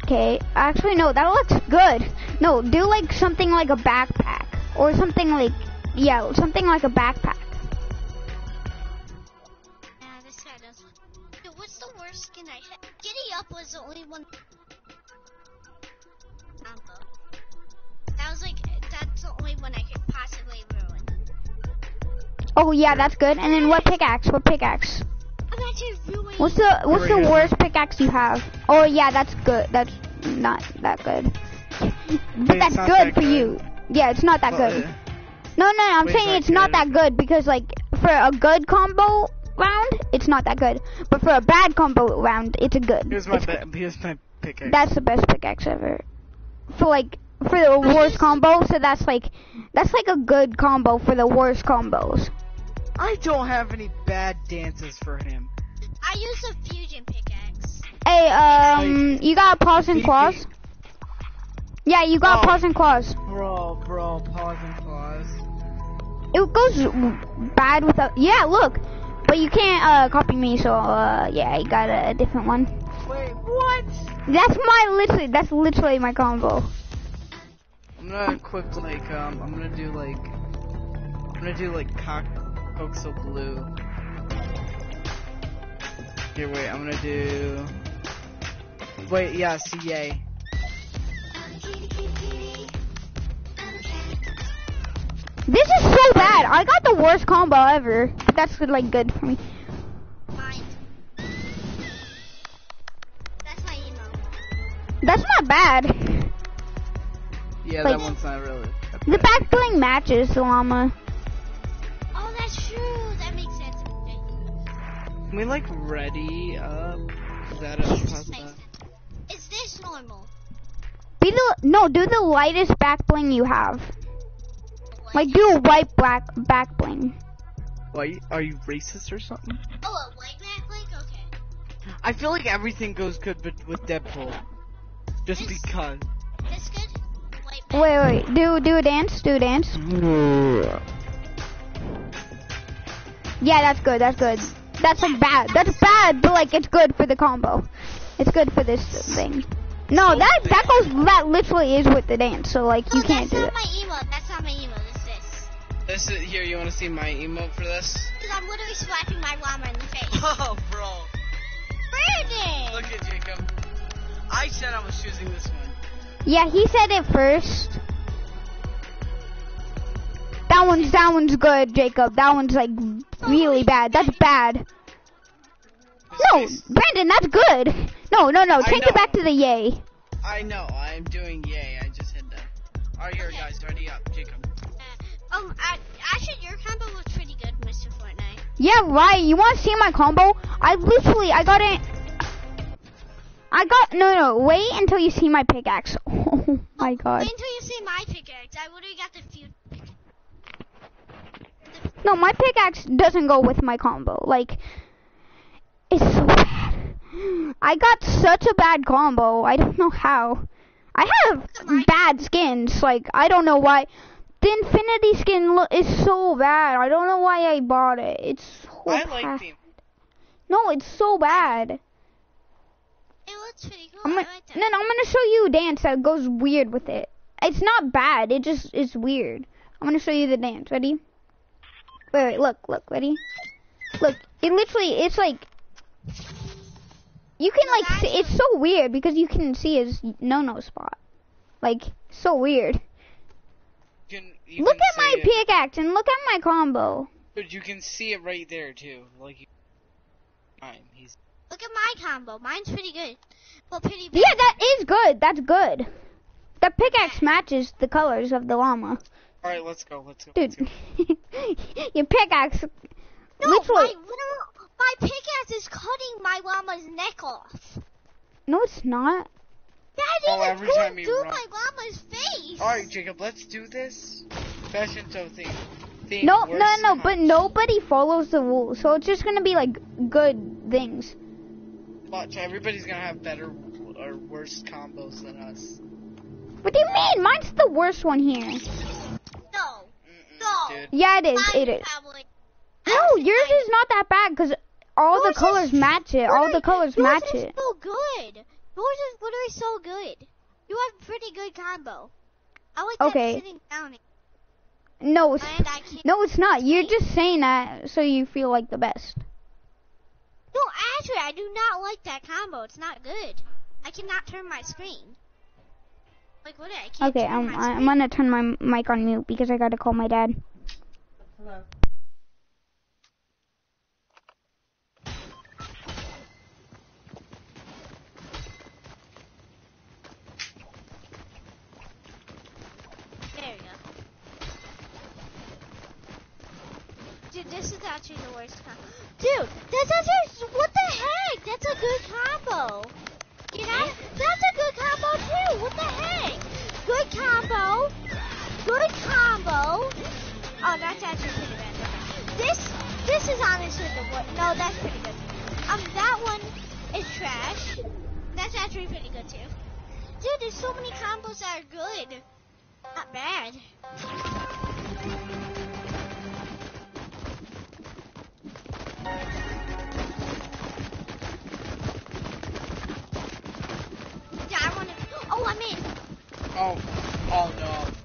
Okay, actually no, that looks good. No, do like something like a backpack. Or something like, yeah, something like a backpack. Yeah, this guy does. Dude, what's the worst skin I had? Giddy Up was the only one. Oh yeah, that's good. And then what pickaxe? What pickaxe? I'm actually ruining. What's the what's the Right worst pickaxe you have? Oh yeah, that's good. That's not that good. But Wait, that's good that for good? you. Yeah, it's not that Well, good. uh, No, no, I'm Wait, saying not it's not that good because like for a good combo round, it's not that good. But for a bad combo round, it's a good. Here's my It's ba- here's my pickaxe. That's the best pickaxe ever. For like for the worst combo, so that's like that's like a good combo for the worst combos. I don't have any bad dances for him. I use a fusion pickaxe. Hey, um, you got paws and Beefy. claws? Yeah, you got Oh. paws and claws. Bro, bro, paws and claws. It goes bad without. Yeah, look, but you can't uh copy me, so uh yeah, I got a, different one. Wait, what? That's my literally. That's literally my combo. I'm gonna equip like um I'm gonna do like I'm gonna do like cock coaxo blue. Here wait, I'm gonna do Wait, yeah, CA. This is so bad. I got the worst combo ever. But that's like good for me. Mine. That's my emo. That's not bad. Yeah, Like- that one's not really. The bad. back bling matches the llama. That's true. That makes sense. Okay. Can we like ready up? Is that a how's Makes that? sense. Is this normal? Be the no, do the lightest back bling you have. Like do a white black back bling. Why are you racist or something? Oh, a white back bling? Okay. I feel like everything goes good with, with Deadpool. Just It's- because. This good? White back. Wait, wait, do do a dance, do a dance. Mm. Yeah, that's good. That's good. That's like bad. That's bad, but like it's good for the combo. It's good for this thing. No, So that that goes. That literally is with the dance. So like you Oh, can't that's do not it. my emo. That's not my emo. This is this. This is here. You want to see my emote for this? Because I'm literally slapping my llama in the face. (laughs) Oh, bro. Brandon! Look at Jacob. I said I was choosing this one. Yeah, he said it first. That one's that one's good, Jacob. That one's like really bad. That's bad. No, Brandon, that's good. No, no, no. I Take it back to the yay. I know. I'm doing yay. I just hit that. Alright, here, guys. Ready up, Jacob. Um, I, actually, your combo was pretty good, Mr. Fortnite. Yeah, right. You want to see my combo? I literally, I got it. I got no, no. Wait until you see my pickaxe. (laughs) Oh my god. Wait until you see my pickaxe. I literally got the few. No, my pickaxe doesn't go with my combo. Like, it's so bad. I got such a bad combo. I don't know how. I have bad skins. Like, I don't know why. The infinity skin lo- is so bad. I don't know why I bought it. It's so I bad. like the. No, it's so bad. It looks pretty cool. I'm I gonna, like that. no, no, I'm gonna show you a dance that goes weird with it. It's not bad. It just is weird. I'm gonna show you the dance. Ready? Wait, wait. Look, look. Ready? Look. It literally. It's like. You can like, see, it's so weird because you can see his no no spot. Like so weird. Can, you look at my it, pickaxe and look at my combo. But you can see it right there too. Like. you- Fine. He's. Look at my combo. Mine's pretty good. Well, pretty bad. Yeah, that is good. That's good. The pickaxe matches the colors of the llama. All right, let's go. Let's go. Let's Dude, go. (laughs) your pickaxe. No, literally. my, literal- my pickaxe is cutting my llama's neck off. No, it's not. That Oh, is every going time through run. my llama's face. All right, Jacob. Let's do this. Fashion show theme. theme No, no, worst no, but nobody follows the rules, so it's just gonna be like good things. Watch, everybody's gonna have better or worse combos than us. What do you mean? Mine's the worst one here. Dude. Yeah, it is. Mine's It is. probably- No, yours is not that bad because all the Yours is- colors match it. All the colors yours match is it. so good. Yours is literally so good. You have a pretty good combo. I like Okay. that sitting down. No, it's, And I can't. no, it's not. You're just saying that so you feel like the best. No, actually, I do not like that combo. It's not good. I cannot turn my screen. Like what? I can't Okay, turn um, I'm I'm gonna turn my mic on mute because I gotta call my dad. Hello. There you go. Dude, this is actually the worst combo. (gasps) Dude, that's actually what the heck? That's a good combo. That's a good combo too. What the heck? Good combo. Good combo. Oh, that's actually pretty bad. This, this is honestly the worst. No, that's pretty good. Um, that one is trash. That's actually pretty good too. Dude, there's so many combos that are good. Not bad. Oh, oh no.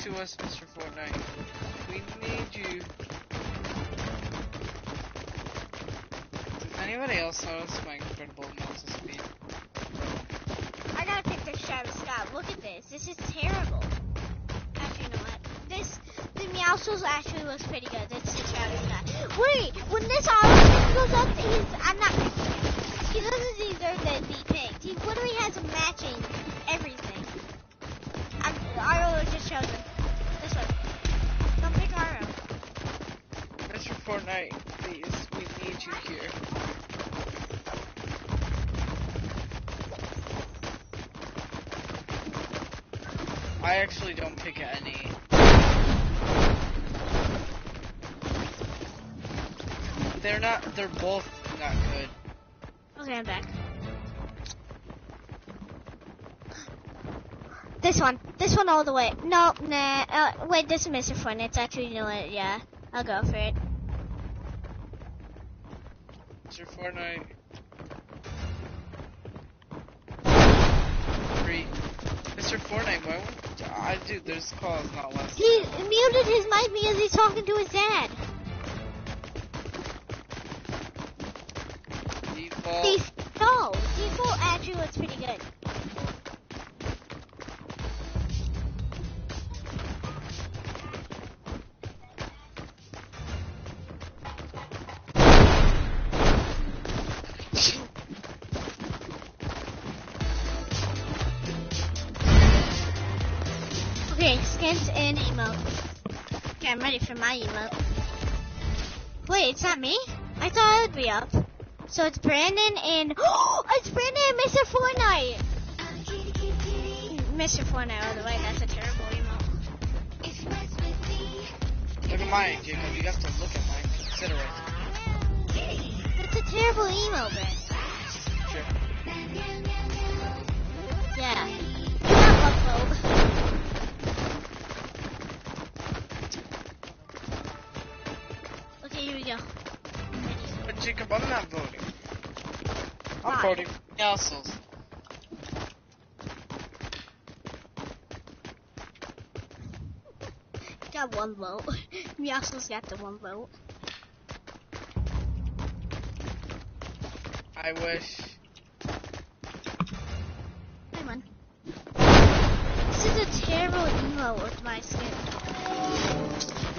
To us, Mr. Fortnite. We need you. Does anybody else notice my incredible mouse speed? I gotta pick this Shadow Scott. Look at this. This is terrible. Actually, you know what? This, the Meowscles actually looks pretty good. It's the Shadow Scott. Wait, when this orange goes up, he's, I'm not. He doesn't deserve to be picked. He literally has a matching They're not, they're both not good. Okay, I'm back. (gasps) This one. This one all the way. No, nah. Uh, wait, this is Mr. Fun. It's actually, you know what? Yeah, I'll go for it. Mr. Fortnite. Three. Mr. Fortnite, why won't I dude, there's calls not less. He muted his mic because he's talking to his dad. Default. Default. Default actually looks pretty good. Okay, I'm ready for my emote. Wait, it's not me? I thought I would be up. So it's Brandon and (gasps) oh, it's Brandon and Mr. Fortnite. Mr. Fortnite, by the way, that's a terrible emote. Look at mine, Jacob. You have to look at mine. Consider it. That's a terrible emote, Brandon. Sure. Yeah. Not I'm Why? voting for Castles. Got one vote. (laughs) Meowscles got the one vote. I wish. Come on. This is a terrible emo with my skin.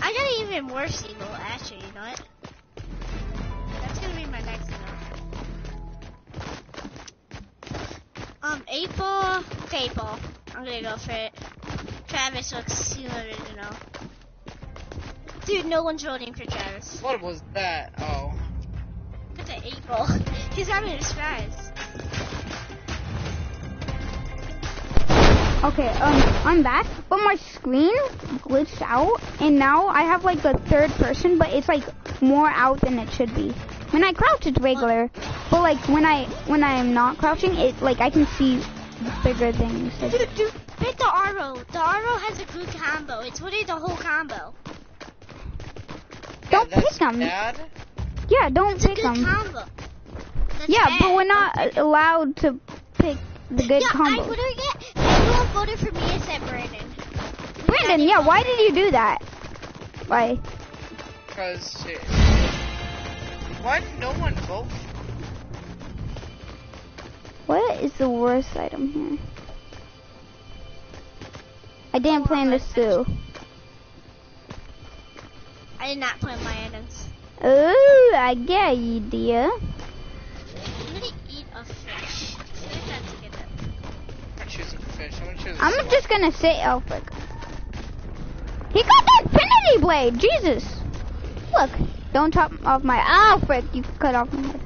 I got an even worse emo, Travis looks super original. Dude, no one's voting for Travis. What was that? Oh. Put the 8 ball. (laughs) He's having a disguise. Okay, um, I'm back, but my screen glitched out, and now I have like a third person, but it's like more out than it should be. When I crouch, it's regular, but like when I when I am not crouching, it like I can see bigger things. Like, Dude, dude, pick the Arrow. The Arrow has a good combo. It's really the whole combo. don't yeah, pick them. Bad? Yeah, don't It's a pick them. combo. Yeah, bad. but we're Don't not pick it. allowed to pick the good yeah, I combos. literally get everyone voted for me except Brandon. Brandon, yeah, why did you do that? Why? Because shit. Why did no one vote? What is the worst item here? I didn't plan this through. I did not plan my items. Oh, I get you, dear. I'm gonna eat a fish. See if that's good. I'm choosing fish. I'm gonna choose. a I'm just gonna say Elfric. He got the Infinity Blade! Jesus! Look, don't chop off my ah, Alfric, you cut off my head.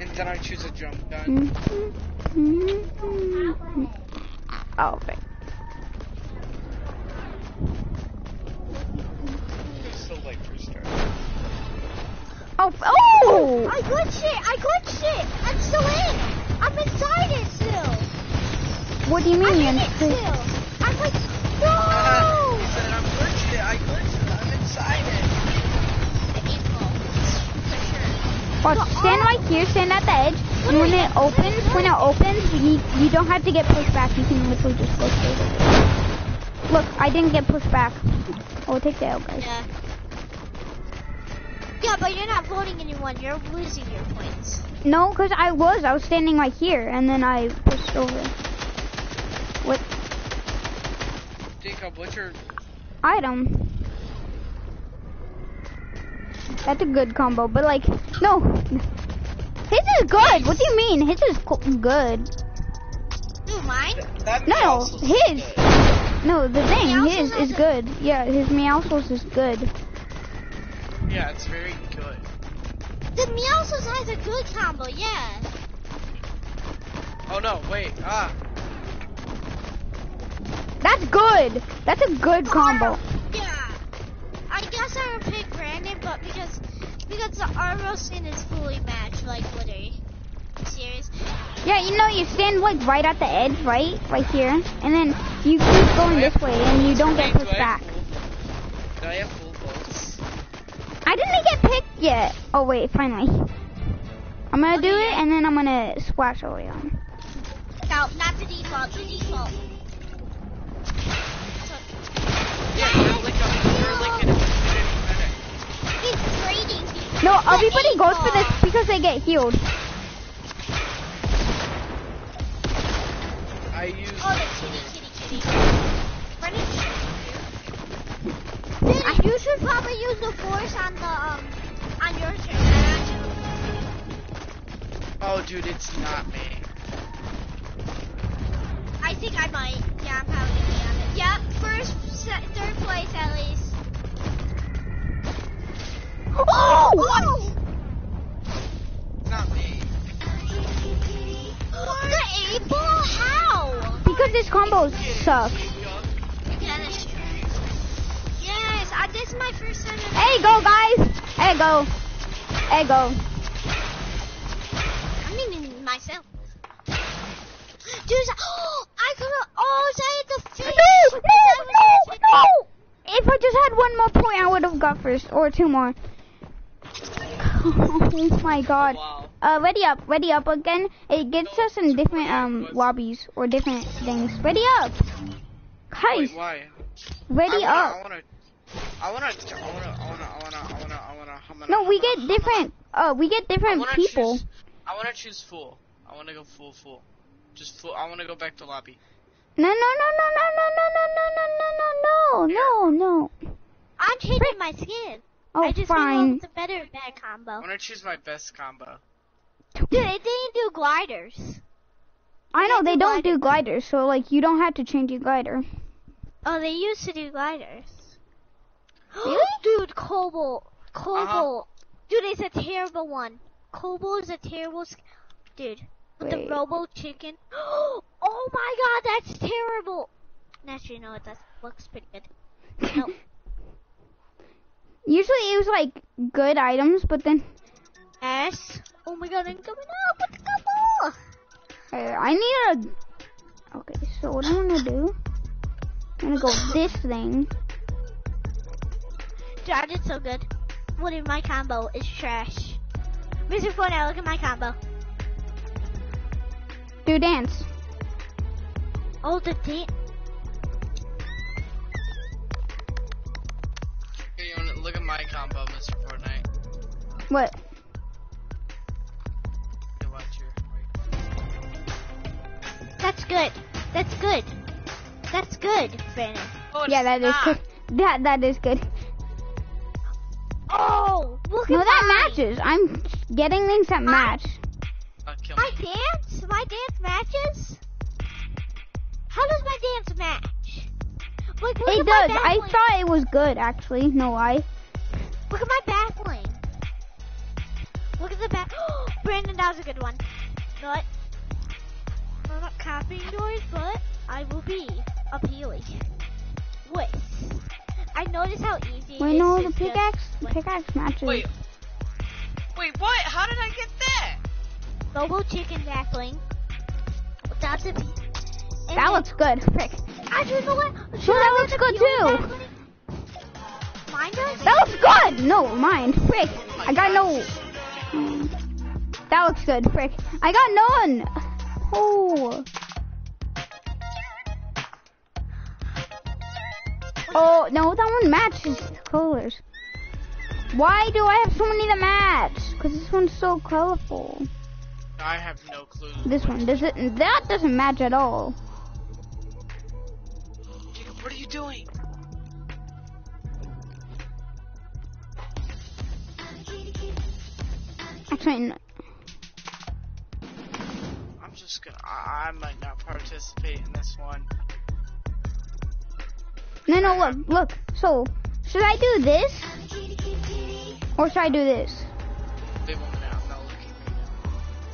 And then I choose a jump gun. Mm-hmm. Mm-hmm. Alfric. Oh, it's Oh, oh! I glitched it! I glitched it! I'm still in! I'm inside it still! What do you mean? I'm in it still! I'm like, he no! said I'm glitched it. I glitched it. I'm inside it. The sure. Watch, stand right here, stand at the edge, and when it opens, when it opens, you, you don't have to get pushed back, you can literally just go straight over. Look, I didn't get pushed back. Oh, take the L, guys. Yeah. Yeah, but you're not voting anyone. You're losing your points. No, because I was, I was standing right here, and then I pushed over. What Jacob, what's your item? That's a good combo, but like, no. His is good. What do you mean? His is good. Dude, mine? that No, his. good. No, the thing, his has is good. Yeah, his Meowscles is good. Yeah, it's very good. The Meowscles has a good combo, yeah. Oh no, wait, ah. That's good. That's a good combo. Yeah. I guess I would pick Brandon, but because because the Arrow skin is fully matched, like literally. Serious. Yeah, you know, you stand like right at the edge, right? Right here. And then you keep going this way and you don't get Wait, pushed do I back. I didn't get picked yet. Oh wait, finally. I'm gonna do it and then I'm gonna splash over on. No, not the default. The default. Yeah, you're like a, you're like an infinity medic. He's trading. No, The everybody goes for this because they get healed. I use. Oh, the kitty, kitty, kitty. Brennan, Dude, you should probably use the force on the um on your turn. Oh, dude, it's not me. I think I might. Yeah, I'm probably gonna be on it. Yeah, first, se- third place at least. Oh! Whoa! It's not me. The eight ball? How? Because this combo sucks. I, this is my first time. Hey, go guys! Hey, go. Hey, go. I mean, myself. Dude, oh, (gasps) I could have. Oh, is that the fish? No, no, no, no! If I just had one more point, I would have got first, or two more. (laughs) Oh my god. Wow. Uh, ready up, ready up again. It gets us in different um lobbies or different things. Ready up, guys. Wait, why? Ready I up. wanna, I wanna, I wanna, I wanna, I wanna, I wanna, I wanna, I wanna, I wanna. No, we I get wanna- different. Uh, we get different wanna people. Choose, I wanna choose full. I wanna go full, full. Just full. I wanna go back to lobby. No, no, no, no, no, no, no, no, no, no, no, no, no, no. I'm changing my skin. Oh, I just fine. with a better bad I wanna choose my best combo. Dude, they didn't do gliders. I know they they do don't do gliders, so like you don't have to change your glider. Oh, they used to do gliders. (gasps) Really? Dude, Cobalt. Cobalt. Uh-huh. Dude, it's a terrible one. Cobalt is a terrible. Dude, with Wait. the Robo Chicken. (gasps) Oh my god, that's terrible. Actually, no, it does. Looks pretty good. No. (laughs) Usually it was like good items, but then S. Oh my god, I'm coming up with the couple. uh, I need a. Okay, so what I'm gonna do? I'm gonna go (gasps) this thing. Dude, I did so good. What if my combo is trash? Mr. Fortnite, look at my combo. Do dance. Oh, the dance. Here, look at my combo, Mr. Fortnite. What? Here, watch your. That's good. That's good. That's good, Brandon. Oh, Yeah, that is not. good. (laughs) That that is good. Oh, look No, at that mine. matches. I'm getting things that match. Uh, kill My dance? My dance matches? How does my dance match? Like, look It at does. back I thought it was good actually. No lie. Look at my back bling. Look at the back. (gasps) Brandon, that was a good one. You know what? I'm not copying yours, but I will be appealing. Wait. I noticed how easy it Wait, is no, to the just pickaxe. The pickaxe matches. Wait. Wait, what? How did I get that? Robo chicken back bling. That's it. And That looks good. Frick. Actually, you know what? Should that looks good it be on too. Mine does? That looks good. No, mine. Frick. I got no. That looks good. Frick. I got none. Oh. Oh no, that one matches the colors. Why do I have so many that match? Because this one's so colorful. I have no clue. This one does it. That doesn't match at all. Jacob, what are you doing? Actually, no. I'm just gonna. I, I might not participate in this one. No, no, look, look. So, should I do this? Or should I do this? They won't know. I'm not looking right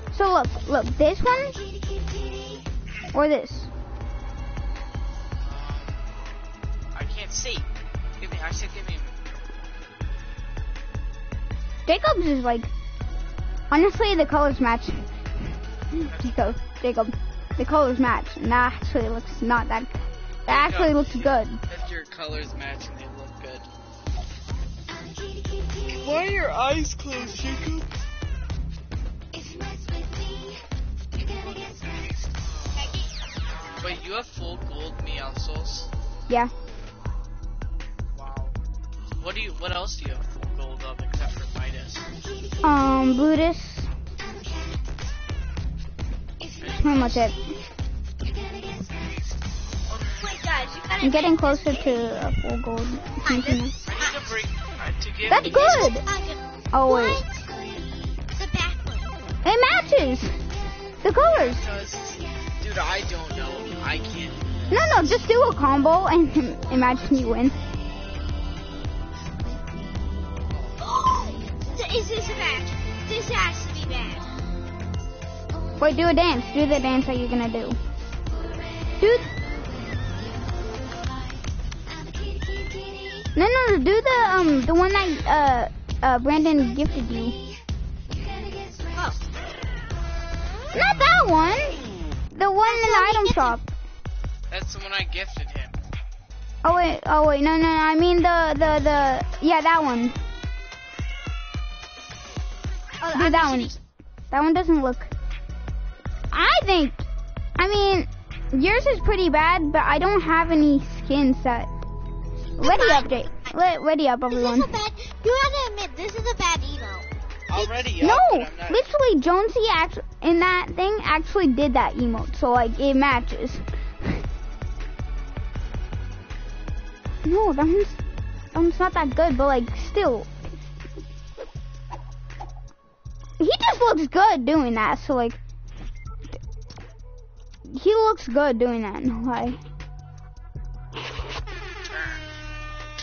now. So look, look, this one or this? I can't see. Give me. I said give me. Jacob's is like, honestly, the colors match. Jacob, Jacob, the colors match, and that actually looks not that. That actually looks good. If your colors match and they look good. Why are your eyes closed, Jacob? Wait, you have full gold Meowscles? Yeah. Wow. What do you? What else do you have full gold of except for Midas? Um, Brutus. Pretty much it. Wait, guys, you gotta I'm getting closer to a full gold. I need to bring uh, to give That's good. Oh wait, What? The back one. it matches. The colors. Because, dude, I don't know. I can't. No, no, just do a combo and (laughs) imagine you win. (gasps) Is this a match? This has to be bad. Wait, do a dance. Do the dance that you're gonna do. Do. No, no, no. Do the um the one that uh uh Brandon gifted you. Oh, Not that one. The one in the item shop. That's the one I gifted him. Oh wait, oh wait, no, no, no. I mean the the the yeah that one. oh Do I'm that one. shitty. That one doesn't look. I think. I mean, yours is pretty bad, but I don't have any skin set. Ready up, Jake. Re- Ready up, This is a bad. You gotta admit, this is a bad emo. Already No, up, but not. literally, Jonesy act- in that thing actually did that emote, so like it matches. No, that one's that one's not that good, but like still, he just looks good doing that. So like, he looks good doing that. No lie.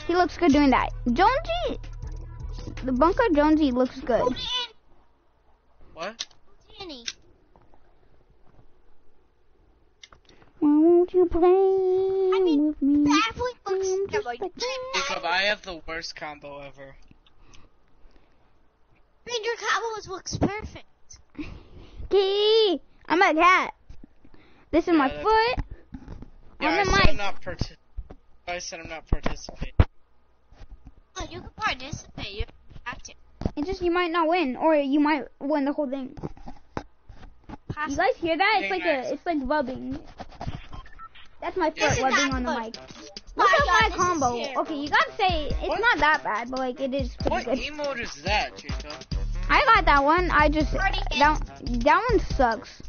He looks good doing that. Jonesy, the bunker Jonesy looks good. Oh, What? Danny. Why won't you play I mean, with me? Bad looks I'm just like like Jacob, I have the worst combo ever. Man, your combo looks perfect. Key. I'm a cat. This is my Yeah, foot. Yeah, I I'm the said I'm not partic- I said I'm not participating. Oh, you can participate. You have to. It's just you might not win, or you might win the whole thing. You guys hear that? It's Hey, like Max. a, it's like rubbing. That's my Yeah. foot rubbing on the mic. good. Look at my God, my this is combo. Okay, you gotta say it's What? not that bad, but like it is pretty What good. emote is that, Jacob? I got that one. I just Already that that one sucks.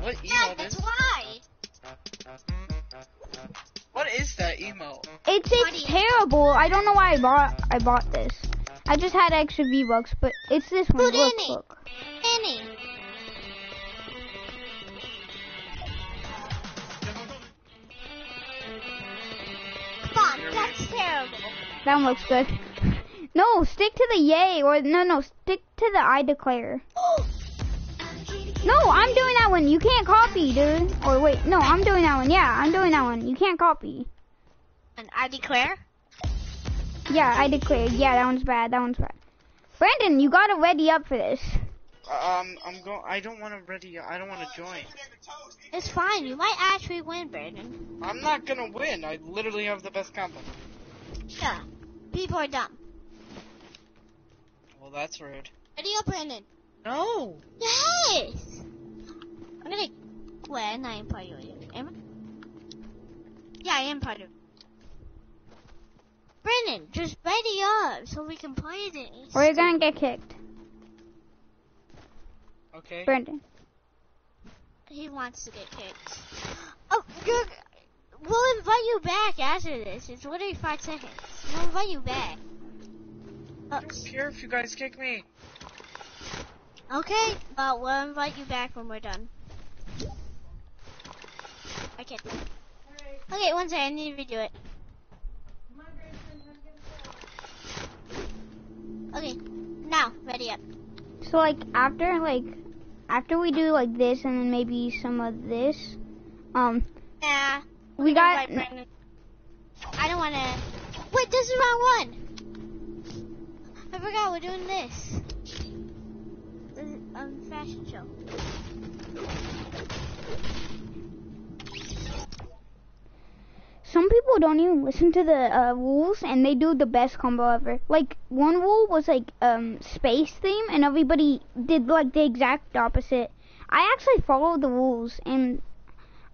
What Yeah, that's why. What is that emote? It's it's terrible. I don't know why I bought I bought this. I just had extra V bucks, but it's this one. Look, Houdini. look. Danny. Come on, that's terrible. That one looks good. (laughs) No, stick to the yay or no, no, stick to the I declare. No, I'm doing that one. You can't copy, dude. Or wait, no, I'm doing that one. Yeah, I'm doing that one. You can't copy. And I declare. Yeah, I declare. Yeah, that one's bad. That one's bad. Brandon, you gotta ready up for this. Um, I'm going. I don't want to ready. I don't want to join. It's fine. You might actually win, Brandon. I'm not gonna win. I literally have the best combo. Yeah. People are dumb. Well, that's rude. Ready up, Brandon. No. Yes. I'm gonna. Wait, I'm not part of it. Am I? Yeah, I am part of it. Brandon, just ready up so we can play this. Or you're gonna get kicked. Okay. Brandon. He wants to get kicked. Oh, you're. We'll invite you back after this. It's literally five seconds. We'll invite you back. I don't care if you guys kick me. Okay, well, we'll invite you back when we're done. I can't. Okay, one second, I need to redo it. Okay, now ready up. So like after like after we do like this and then maybe some of this, um, Nah. we got I don't want to. Wait, this is round one. I forgot we're doing this. Um, some people don't even listen to the uh, rules and they do the best combo ever. Like one rule was like um space theme and everybody did like the exact opposite. I actually followed the rules and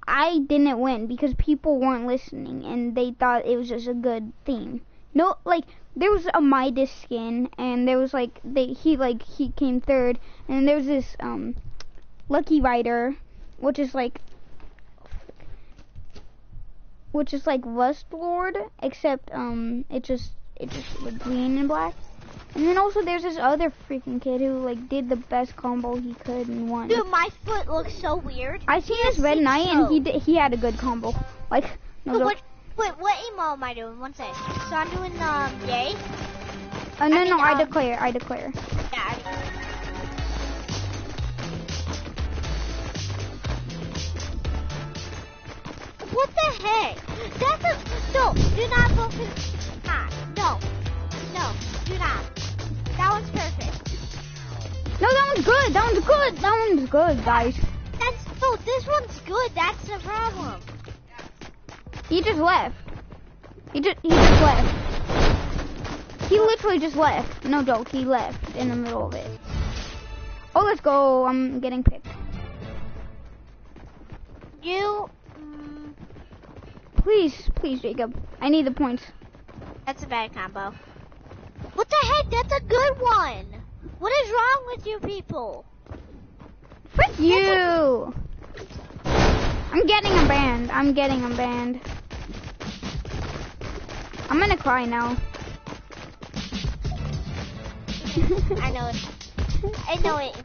I didn't win because people weren't listening and they thought it was just a good theme. No, like there was a Midas skin and there was like they he like he came third and there was this um Lucky Rider, which is like which is like Rust Lord, except um it just it just like green and black. And then also there's this other freaking kid who like did the best combo he could and won. Dude, my foot looks so weird. I seen He this Red Knight and he did, he had a good combo. Like no Wait, what, emo am I doing? One second. So I'm doing um yay. Uh, no I no mean, I um, declare I declare. Yeah. I- What the heck? That's a no. Do not focus. Ah, no, no, do not. That one's perfect. No that one's good. That one's good. That one's good guys. That's no. This one's good. That's the problem. He just left. He just he just left. He literally just left. No joke. He left in the middle of it. Oh let's go. I'm getting picked. You. Mm, Please please Jacob. I need the points. that's a bad combo. What the heck? That's a good one. What is wrong with you people? Frick you! I'm getting a banned. I'm getting a banned. I'm gonna cry now. I know it. I know it.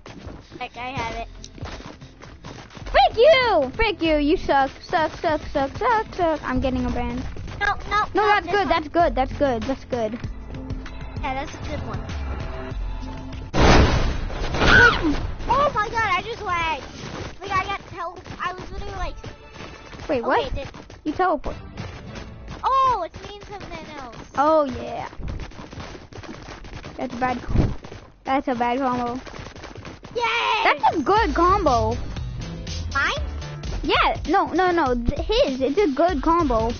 Like I have it. Frick you! Frick you! You suck. Suck, suck, suck, suck, suck. I'm getting a band. No, no. No, that's good. one. That's good. That's good. That's good. Yeah, that's a good one. (coughs) Oh my god, I just lagged. Like I got tele. I was literally like, Wait, what? did- You teleport. Oh, it's mean something else. Oh yeah. That's a bad. That's a bad combo. Yay! That's a good combo. mine. Yeah. No, no, no. His. It's a good combo.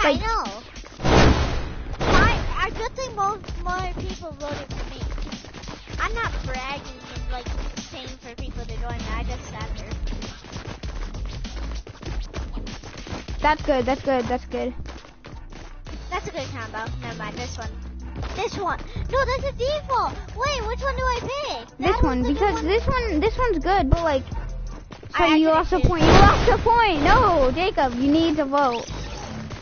I know. I, I good thing most more people voted for me. I'm not bragging and like saying for people to join me. I just sat there. That's good. That's good. That's good. That's a good combo. Never mind. This one. This one. No, that's a default. Wait, which one do I pick? This That one because one- this one this one's good, but like so I you lost a point. You lost a point. No, Jacob, you need to vote.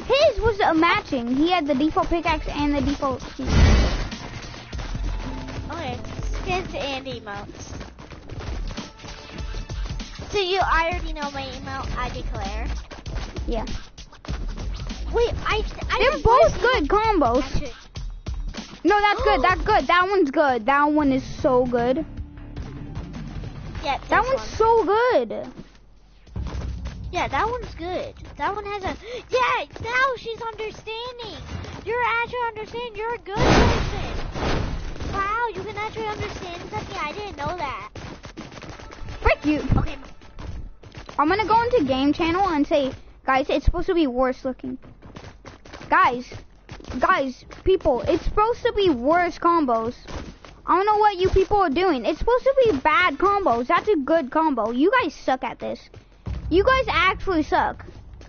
His was a matching. He had the default pickaxe and the default. Okay, skins and emotes. So you, I already know my emote. I declare. Yeah, Wait, I. I they're both good combos. Actually, No, that's good. That's oh. good. That one's good. That one is so good. Yeah, That one's one. so good. Yeah, that one's good. That one has a. Yeah, now she's understanding. You're actually understanding. You're a good person. Wow, you can actually understand something. I didn't know that. Frick you. Okay, I'm gonna go into game channel and say, guys, it's supposed to be worse looking. Guys, guys, people, it's supposed to be worse combos. I don't know what you people are doing. It's supposed to be bad combos. That's a good combo. You guys suck at this. You guys actually suck.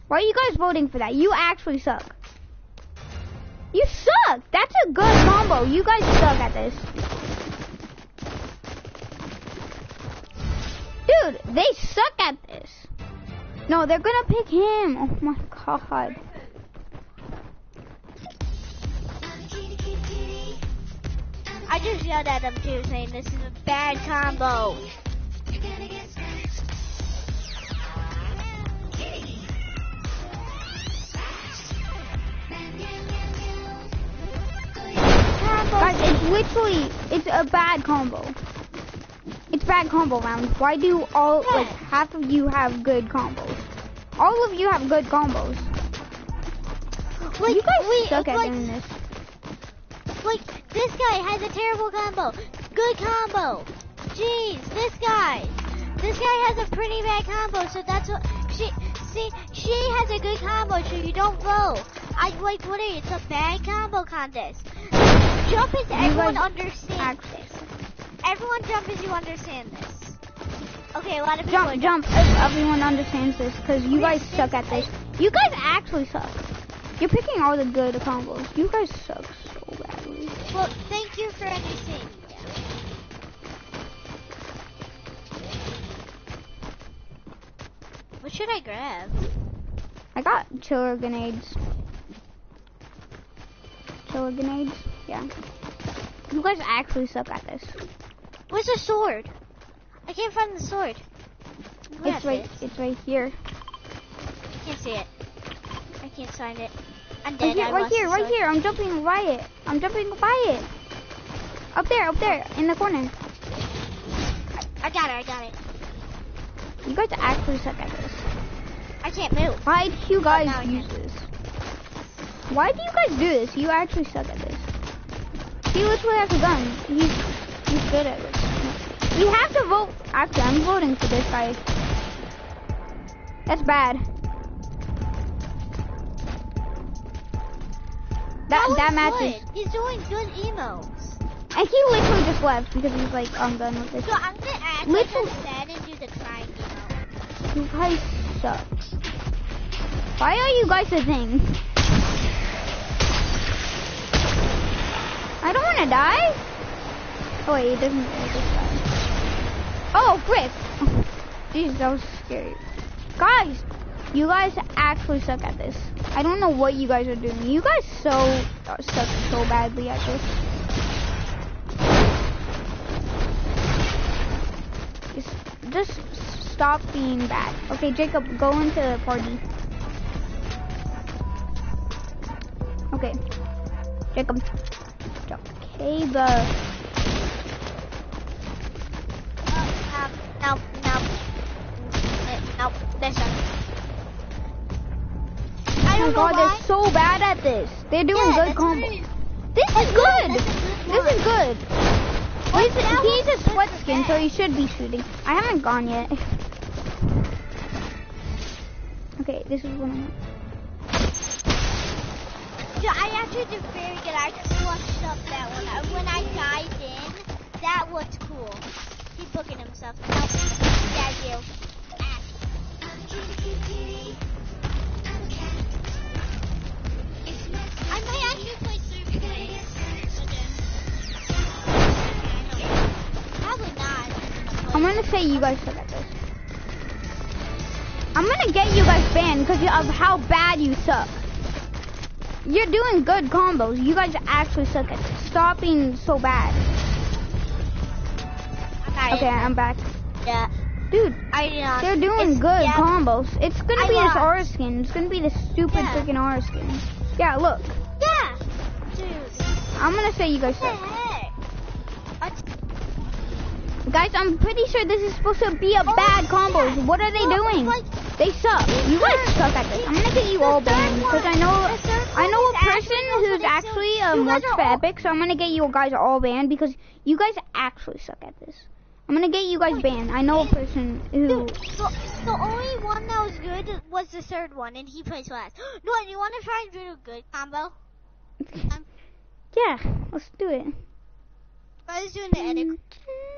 Why are you guys voting for that? You actually suck. You suck. That's a good combo. You guys suck at this. Dude, they suck at this. No, they're gonna pick him. Oh my god. I just yelled at them too, saying this is a bad combo. Guys, it's literally, it's a bad combo. It's bad combo round. Why do all, like, half of you have good combos? All of you have good combos. Like, you guys wait, suck at like, doing this. Like this guy has a terrible combo. Good combo. Jeez, this guy. This guy has a pretty bad combo, so that's what she see. She has a good combo, so you don't vote. I like what are you? It's a bad combo contest. Jump as everyone understands this. Everyone jump as you understand this. Okay, a lot of people. Jump, jump, everyone understands this, because you guys suck at this. You guys actually suck. You're picking all the good combos. You guys suck Well, thank you for. Yeah. What should I grab? I got chiller grenades. Chiller grenades? Yeah. You guys actually suck at this. Where's the sword? I can't find the sword. It's right it. it's right here. I can't see it. I can't find it. I'm Right here, I right here, right here. I'm jumping by it. I'm jumping by it. Up there, up there, in the corner. I got it. I got it. You guys actually suck at this. I can't move. Why do you oh, guys now I use this? Why do you guys do this? You actually suck at this. He literally has a gun. He's he's good at this. We have to vote. Actually, I'm voting for this guy. That's bad. That that match is. good. He's doing good emos. And he literally just left because he's like, I'm done with this. So I'm gonna act like sad and do the crying emo. You guys suck. Why are you guys a thing? I don't want to die. Oh wait, it doesn't. It just die. Oh, frick! (laughs) Jeez, that was scary. Guys, you guys actually suck at this. I don't know what you guys are doing. You guys so uh, suck so badly at this. Just, just stop being bad. Okay, Jacob, go into the party. Okay, Jacob. Okay, the Um, no, no. Uh, No, my god, they're so bad at this. They're doing Yeah, good combo. really- This is good. Good This is good. He's, he's a was- sweat skin, so he should be shooting. I haven't gone yet. (laughs) Okay, this is one. Dude, I actually did very good. I clutched up that one. When I dived in, that looked cool. He's looking at himself. No, yeah, you. I'm gonna say you guys suck at this. I'm gonna get you guys banned because of how bad you suck. You're doing good combos. You guys actually suck at this. Stop being so bad. Okay, I'm back. Yeah. Dude, I did not. they're doing It's- good yeah, combos. It's gonna I be this lost. aura skin. It's gonna be this stupid Yeah. freaking aura skin. Yeah, look. I'm gonna say you guys suck. Guys, I'm pretty sure this is supposed to be a Oh, bad yeah. combos. What are they doing? They suck. You guys suck at this. I'm gonna get you all banned because I know I know a person who's actually uh, guys works are for Epic, so I'm gonna get you guys all banned because you guys actually suck at this. I'm gonna get you guys banned. I know a person who. Dude, the, the only one that was good was the third one, and he plays last. (gasps) No, you want to try and do a good combo? (laughs) Yeah, let's do it. I was doing the edit.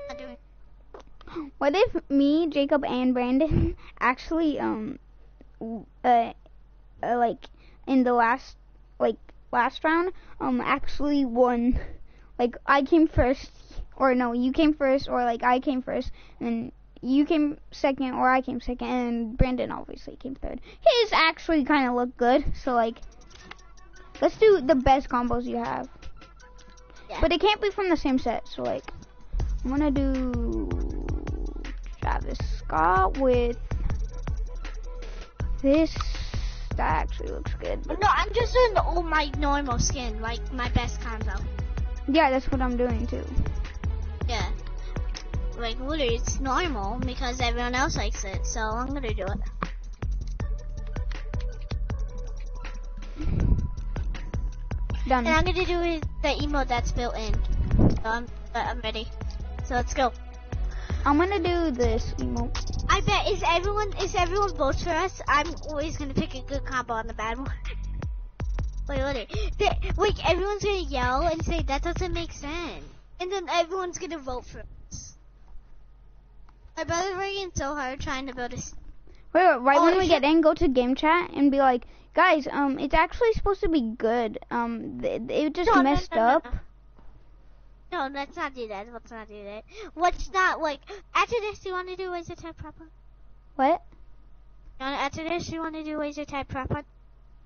Not doing. (gasps) What if me, Jacob, and Brandon (laughs) actually um uh, uh like in the last like last round um actually won (laughs) like I came first or no you came first or like I came first and you came second or I came second and Brandon obviously came third. His actually kind of looked good so like let's do the best combos you have. Yeah. But it can't be from the same set so like I'm gonna do Travis Scott with this. That actually looks good. No, I'm just doing the old my normal skin, like my best combo. Yeah, that's what I'm doing too. Yeah. Like literally, it's normal because everyone else likes it, so I'm gonna do it. Done. And I'm gonna do the emote that's built in. So I'm, I'm ready. So let's go. I'm gonna do this emote. I bet is everyone is everyone votes for us. I'm always gonna pick a good combo on the bad one. (laughs) Wait, wait, wait. Like everyone's gonna yell and say that doesn't make sense, and then everyone's gonna vote for us. My brother's working so hard trying to build a. Wait, wait, right Oh, when we get in, go to game chat and be like, guys, um, it's actually supposed to be good. Um, th- it just No, messed no, no, up. no. Let's not do that. Let's not do that. What's not like after this? Do you want to do laser type proper? What? After this, you want to do laser type proper?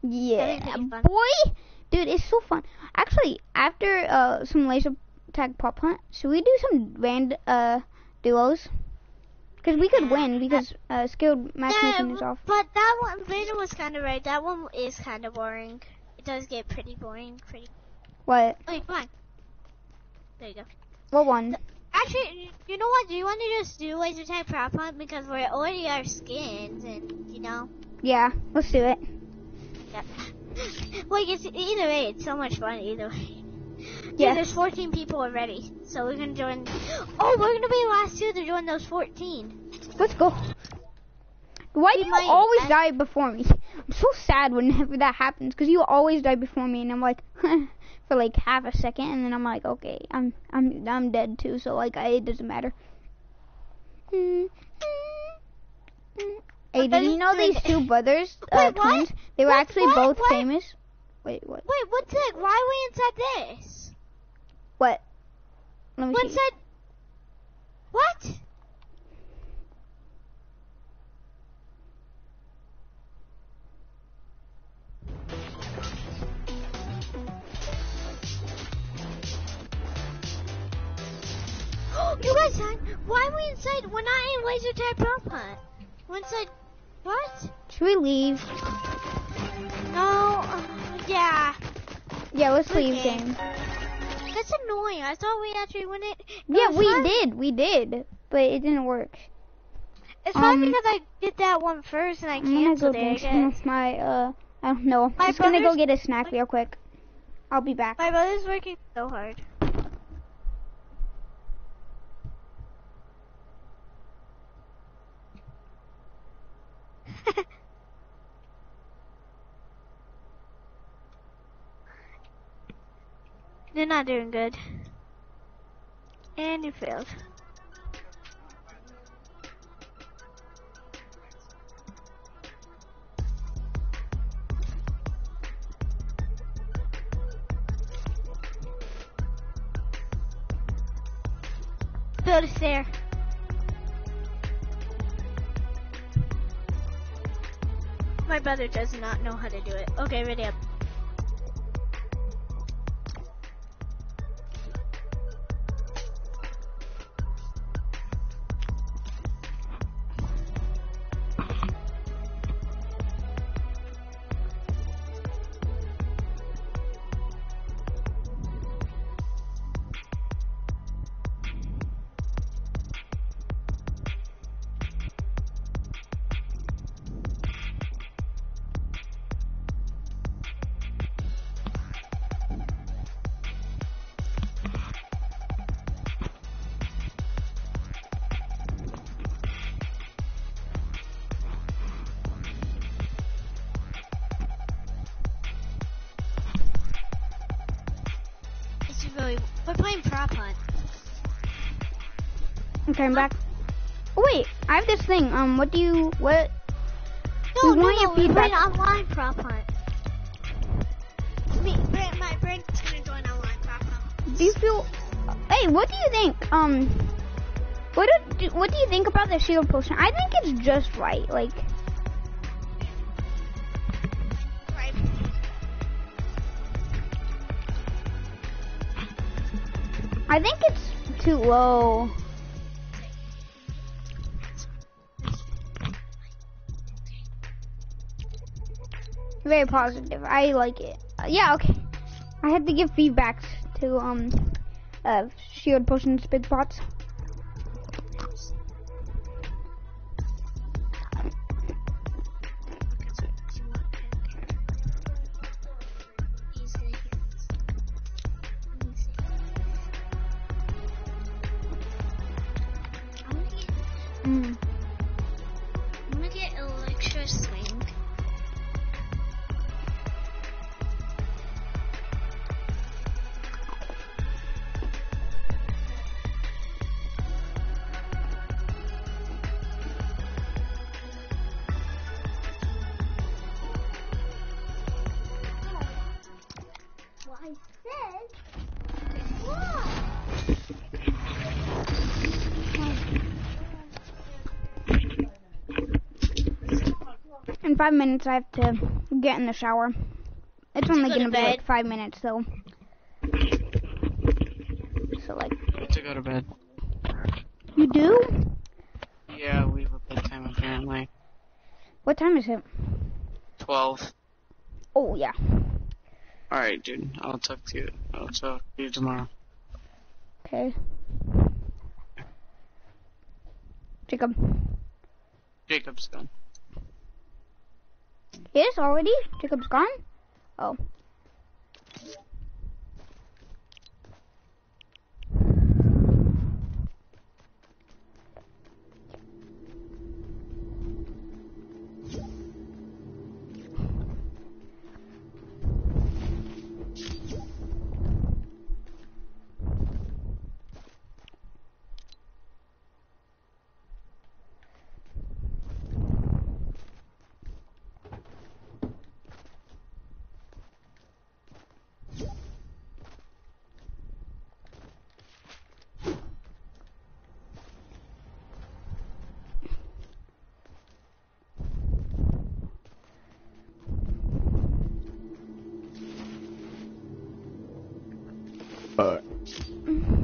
Yeah, boy, dude, it's so fun. Actually, after uh some laser tag pop hunt, should we do some rand uh duos? Because we could win because uh skilled matchmaking is off. but that one, Vader was kind of right. That one is kind of boring. It does get pretty boring. Pretty. What? Okay, fine. There you go. What one? Actually, you know what? Do you want to just do laser tag prop hunt because we already are skins and you know. Yeah, let's do it. Yeah. (laughs) like it's either way, it's so much fun either way. Yeah. There's 14 people already, so we're gonna join. Oh, we're gonna be the last two to join those 14. Let's go. Why do you always die before me? (laughs) I'm so sad whenever (laughs) that happens because you always die before me, and I'm like, (laughs) for like half a second, and then I'm like, okay, I'm I'm I'm dead too, so like I, it doesn't matter. Hey, did you know these two brothers, uh, Wait, twins? They were What? actually What? both What? famous. Wait, what? Wait, what's it? Why are we inside this? What? Let me One see. said. What? (gasps) you guys why are we inside? We're not in laser tag prop hunt. One said, what? Should we leave? No. uh, yeah. Yeah, let's leave, Okay. game. That's annoying. I thought we actually won it. Yeah, we fun. did, we did, but it didn't work. It's probably Um, because I did that one first and I canceled I'm gonna go it. I get some guess. of my uh I don't know. I'm just gonna go get a snack real quick. I'll be back. My brother's working so hard. (laughs) You're not doing good. And you failed. Build a stair. My brother does not know how to do it. Okay, ready up. It's really. We're playing prop hunt. Okay, I'm back. Oh wait, I have this thing. Um, what do you what? No, We no, want no. your We're playing online prop hunt. Me, my Brent's gonna join online prop hunt. Do you feel? Hey, what do you think? Um, what do what do you think about the shield potion? I think it's just right. Like, I think it's too low. Very positive. I like it. Uh, yeah, okay. I had to give feedbacks to um uh, shield potions, big pots. Five minutes, I have to get in the shower. It's only go to gonna be like five minutes, though. So, like, I have to go to bed. you do? Yeah, we have a bedtime apparently. What time is it? 12. Oh, yeah. Alright, dude. I'll talk to you. I'll talk to you tomorrow. Okay. Jacob. Jacob's gone. Yes, already? Jacob's gone? Oh. Mm-hmm.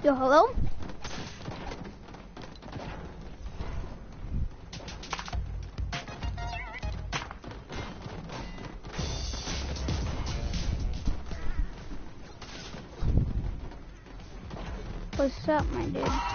Yo, hello? What's up, my dude?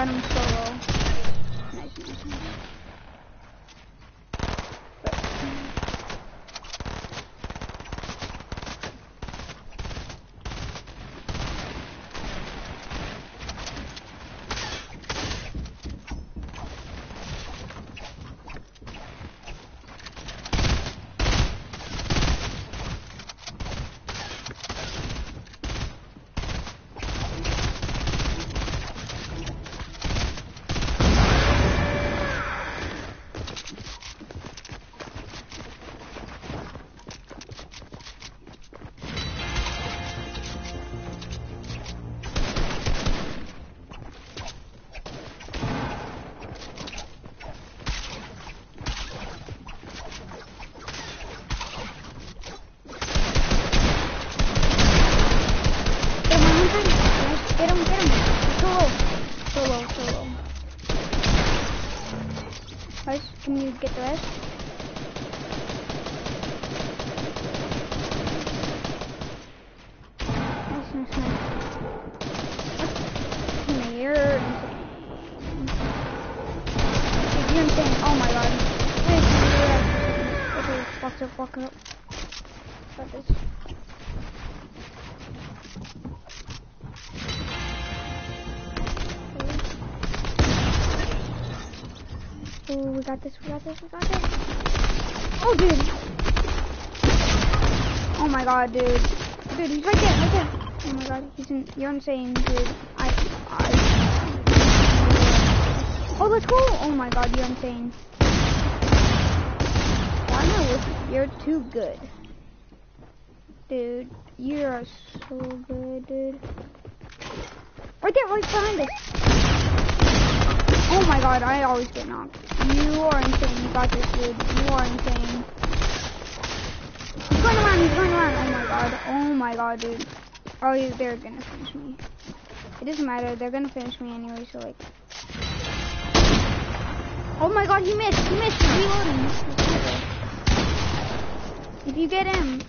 Got him got this, we got this, we got this. Oh, dude. Oh my god, dude. Dude, he's right there, right there. Oh my god, he's in, you're insane, dude. I, I. Oh, let's go. Oh my god, you're insane. Why am you? You're too good. Dude, you are so good, dude. Right there, right behind us. Oh my god, I always get knocked. You are insane. You got this, dude. You are insane. He's going around. He's going around. Oh my god. Oh my god, dude. Oh, he- they're gonna finish me. It doesn't matter. They're gonna finish me anyway, so like. Oh my god, he missed. He missed. Reloading. If you get him.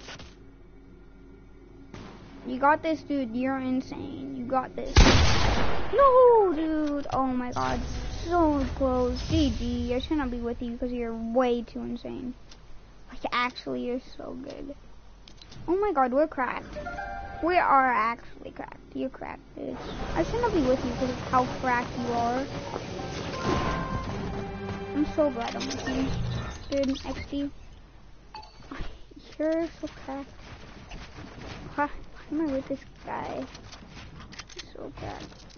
You got this, dude. You're insane. You got this. No, dude. Oh my god. So close. GG. I should not be with you because you're way too insane. Like, actually, you're so good. Oh my god, we're cracked. We are actually cracked. You're cracked, bitch. I should not be with you because of how cracked you are. I'm so glad I'm with you. Dude, XD. You're so cracked. Why why am I with this guy? So cracked.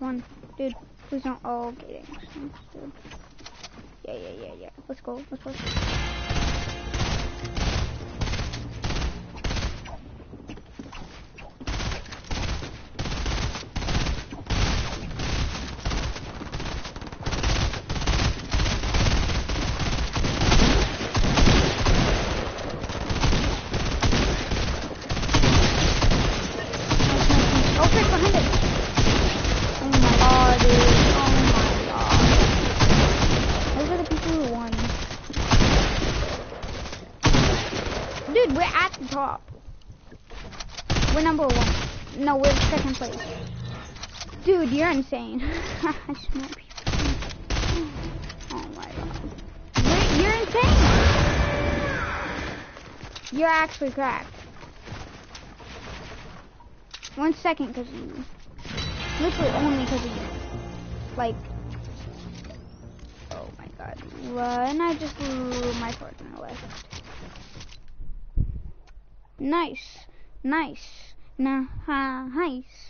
Come on, dude. Please don't. Oh, okay. Thanks, thanks. Yeah, yeah, yeah, yeah. Let's go. Let's go. Oh, frick, behind us. Oh my god, dude. Oh my god. Those are the people who won. Dude, we're at the top. We're number one. No, we're second place. Dude, you're insane. Oh my god. You're, you're insane. You're actually cracked. One second because you. Literally only because of you. Like, oh my god. Run, I just blew my partner left. Nice. Nice. Nah, nice.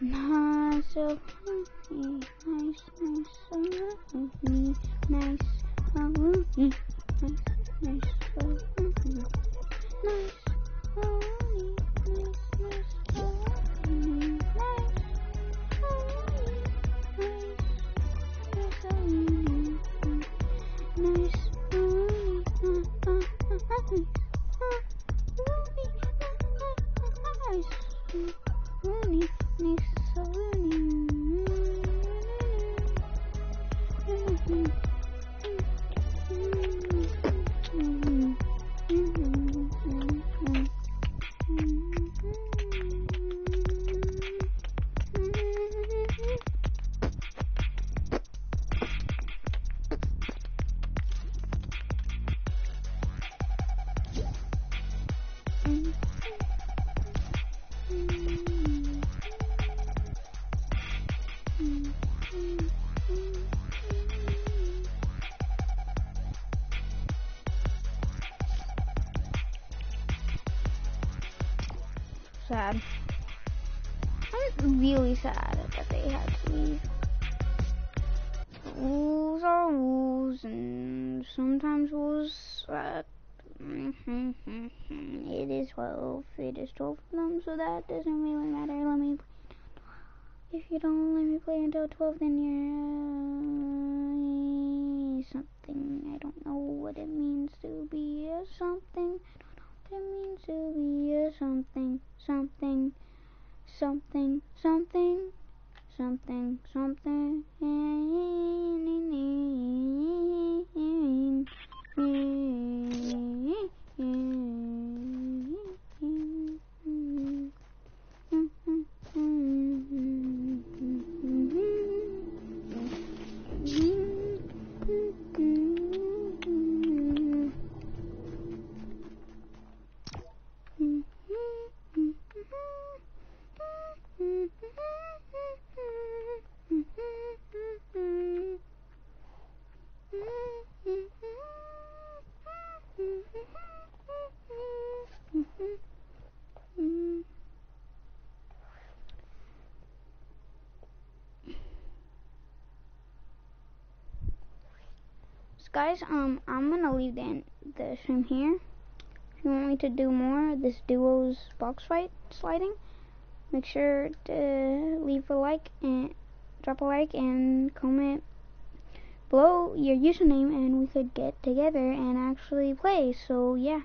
Nice of me, nice, nice of me, nice nice, of me, nice nice, of me, nice nice nice nice. Let me play until twelve, then you're uh, something. I don't know what it means to be a something. I don't know what it means to be a something, something, something, something something, something. Guys, um, I'm gonna leave the, the stream here. If you want me to do more this duos box fight sliding, make sure to leave a like and drop a like and comment below your username and we could get together and actually play. So yeah.